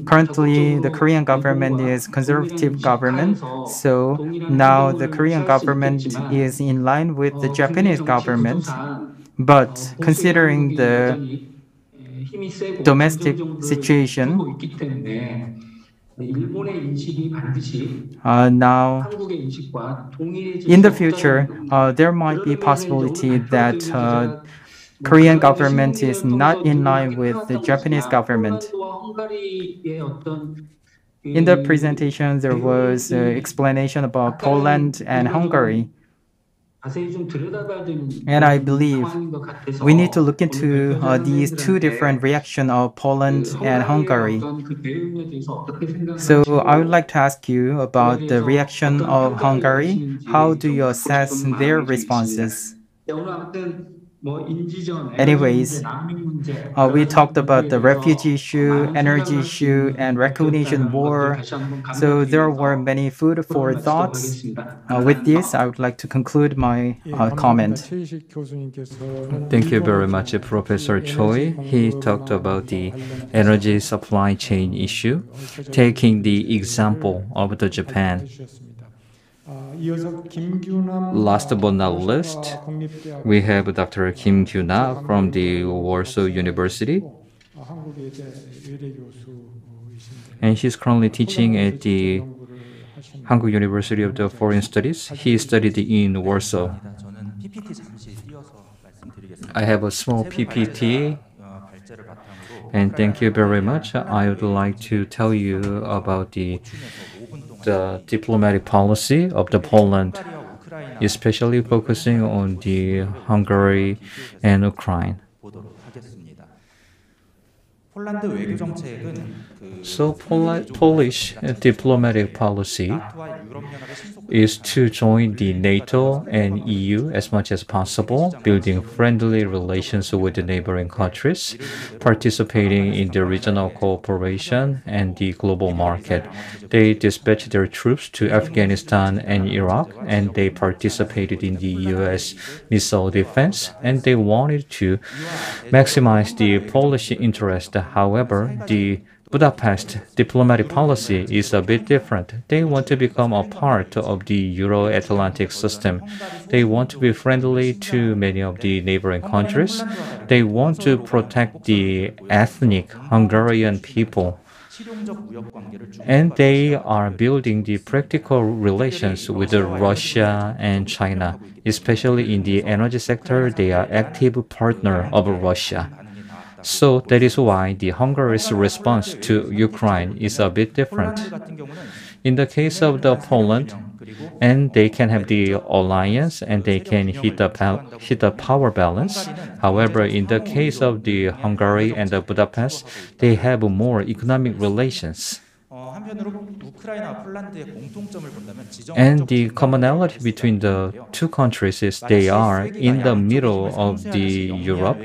Currently, the Korean government is conservative government, so now the Korean government is in line with the Japanese government. But considering the domestic situation, uh, now, in the future, uh, there might be possibility that uh, Korean government is not in line with the Japanese government. In the presentation, there was uh, explanation about Poland and Hungary. And I believe we need to look into uh, these two different reactions of Poland and Hungary. So I would like to ask you about the reaction of Hungary. How do you assess their responses? Anyways, uh, we talked about the refugee issue, energy issue, and recognition war. So there were many food for thoughts. Uh, with this, I would like to conclude my uh, comment. Thank you very much, Professor Choi. He talked about the energy supply chain issue, taking the example of the Japan. Last but not least, we have Dr. Kim Kyunam from the Warsaw University. And he's currently teaching at the Hankuk University of the Foreign Studies. He studied in Warsaw. I have a small PPT and thank you very much. I would like to tell you about the the diplomatic policy of the Poland, especially focusing on the Hungary and Ukraine. So Pol Polish diplomatic policy is to join the NATO and EU as much as possible, building friendly relations with the neighboring countries, participating in the regional cooperation and the global market. They dispatched their troops to Afghanistan and Iraq, and they participated in the US missile defense, and they wanted to maximize the Polish interest. However, the Budapest diplomatic policy is a bit different. They want to become a part of the Euro-Atlantic system. They want to be friendly to many of the neighboring countries. They want to protect the ethnic Hungarian people. And they are building the practical relations with Russia and China, especially in the energy sector. They are active partner of Russia. So that is why the Hungary's response to Ukraine is a bit different. In the case of the Poland, and they can have the alliance and they can hit the hit the power balance. However, in the case of the Hungary and the Budapest, they have more economic relations. And the commonality between the two countries is they are in the middle of the Europe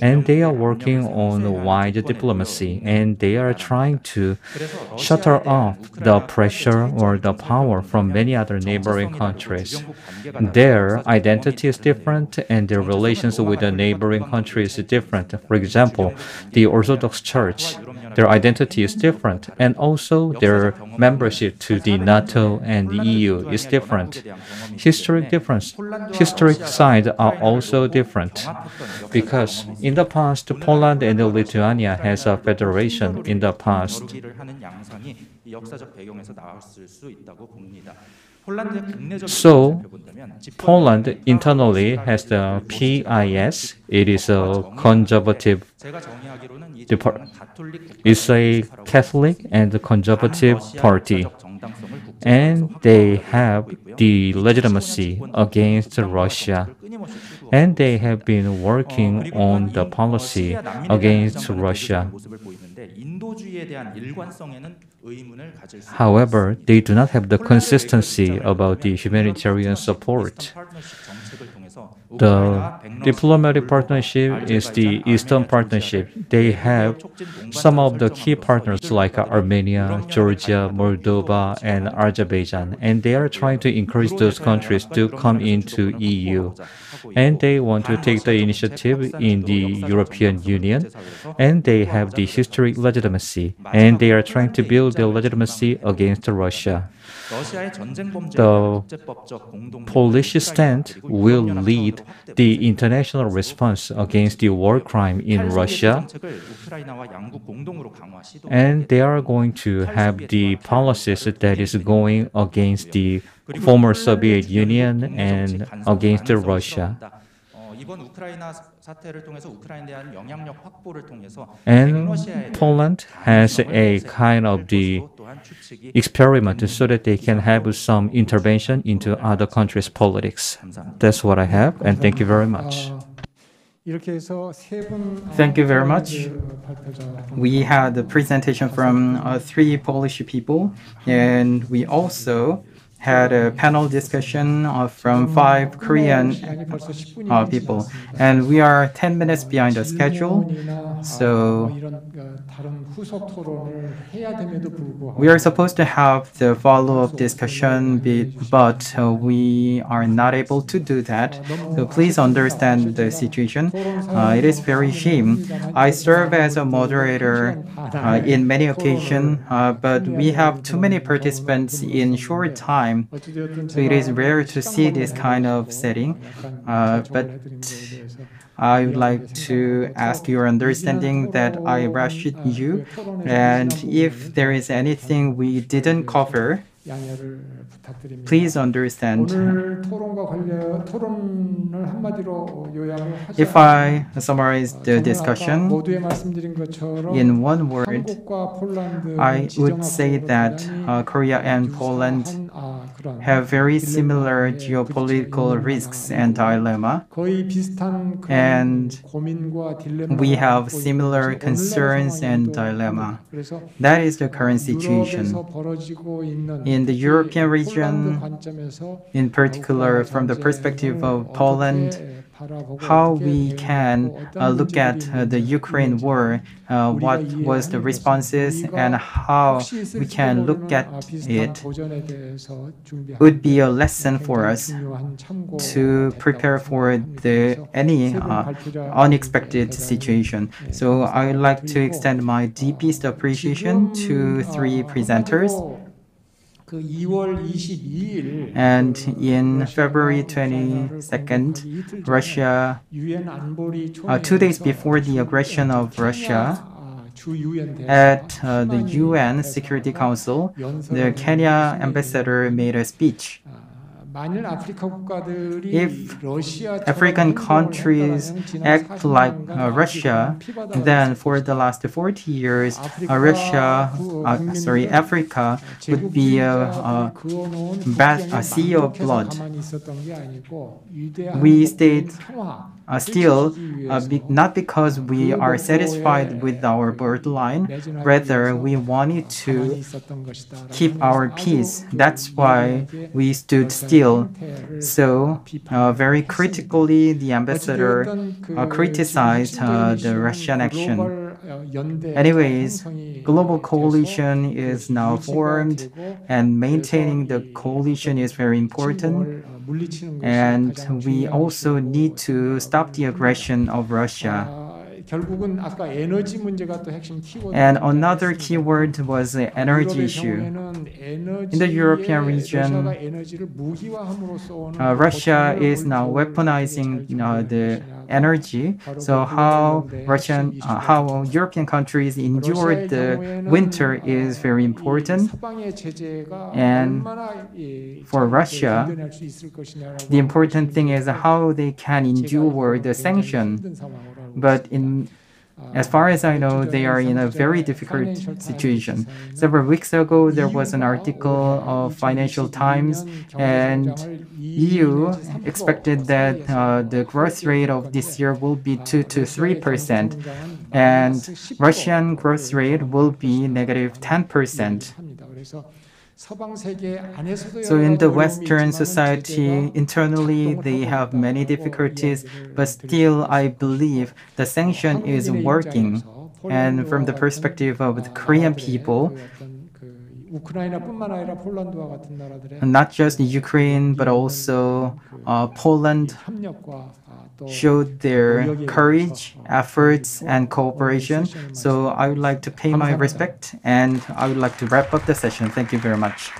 and they are working on wide diplomacy and they are trying to shutter off the pressure or the power from many other neighboring countries. Their identity is different and their relations with the neighboring countries is different. For example, the Orthodox Church their identity is different, and also their membership to the NATO and the EU is different. Historic difference, historic sides are also different, because in the past, Poland and Lithuania has a federation in the past. So, Poland internally has the PIS. It is a conservative it's a Catholic and conservative party, and they have the legitimacy against Russia. and they have been working on the policy against Russia. However, they do not have the consistency about the humanitarian support. The diplomatic partnership is the Eastern Partnership. They have some of the key partners like Armenia, Georgia, Moldova, and Azerbaijan, and they are trying to encourage those countries to come into EU. And they want to take the initiative in the European Union, and they have the historic legitimacy, and they are trying to build their legitimacy against Russia. The Polish stand will lead the international response against the war crime in Russia, and they are going to have the policies that is going against the former Soviet Union and against Russia. And Poland has a kind of the experiment so that they can have some intervention into other countries' politics. That's what I have, and thank you very much. Thank you very much. We had a presentation from uh, three Polish people, and we also had a panel discussion uh, from five Korean uh, people. And we are 10 minutes behind the schedule. So we are supposed to have the follow-up discussion, but uh, we are not able to do that. So please understand the situation. Uh, it is very shame. I serve as a moderator uh, in many occasions, uh, but we have too many participants in short time time. So it is rare to see this kind of setting. Uh, but I would like to ask your understanding that I rushed you. And if there is anything we didn't cover, Please understand. If I summarize the discussion in one word, I would say that uh, Korea and Poland have very similar geopolitical risks and dilemma, and we have similar concerns and dilemma. That is the current situation. In the European region, in particular from the perspective of Poland, how we can uh, look at uh, the Ukraine war, uh, what was the responses, and how we can look at it would be a lesson for us to prepare for the any uh, unexpected situation. So I would like to extend my deepest appreciation to three presenters. And in February 22nd, Russia, uh, two days before the aggression of Russia, at uh, the UN Security Council, the Kenya ambassador made a speech. If African countries act like uh, Russia, then for the last 40 years, uh, Russia, uh, sorry, Africa would be a, a, a sea of blood. We stayed uh, still, uh, be, not because we are satisfied with our borderline, rather we wanted to keep our peace. That's why we stood still. So, uh, very critically, the ambassador uh, criticized uh, the Russian action. Anyways, global coalition is now formed, and maintaining the coalition is very important. And we also need to stop the aggression of Russia. And another keyword was the energy issue. In the European region, uh, Russia is now weaponizing uh, the energy. So how Russian, uh, how European countries endure the winter is very important. And for Russia, the important thing is how they can endure the sanction. But in As far as I know, they are in a very difficult situation. Several weeks ago, there was an article of Financial Times, and EU expected that uh, the growth rate of this year will be 2 to 3 percent, and Russian growth rate will be negative 10 percent. So in the Western society, internally they have many difficulties, but still I believe the sanction is working. And from the perspective of the Korean people, not just Ukraine, but also uh, Poland showed their courage, efforts, and cooperation. So I would like to pay my respect and I would like to wrap up the session. Thank you very much.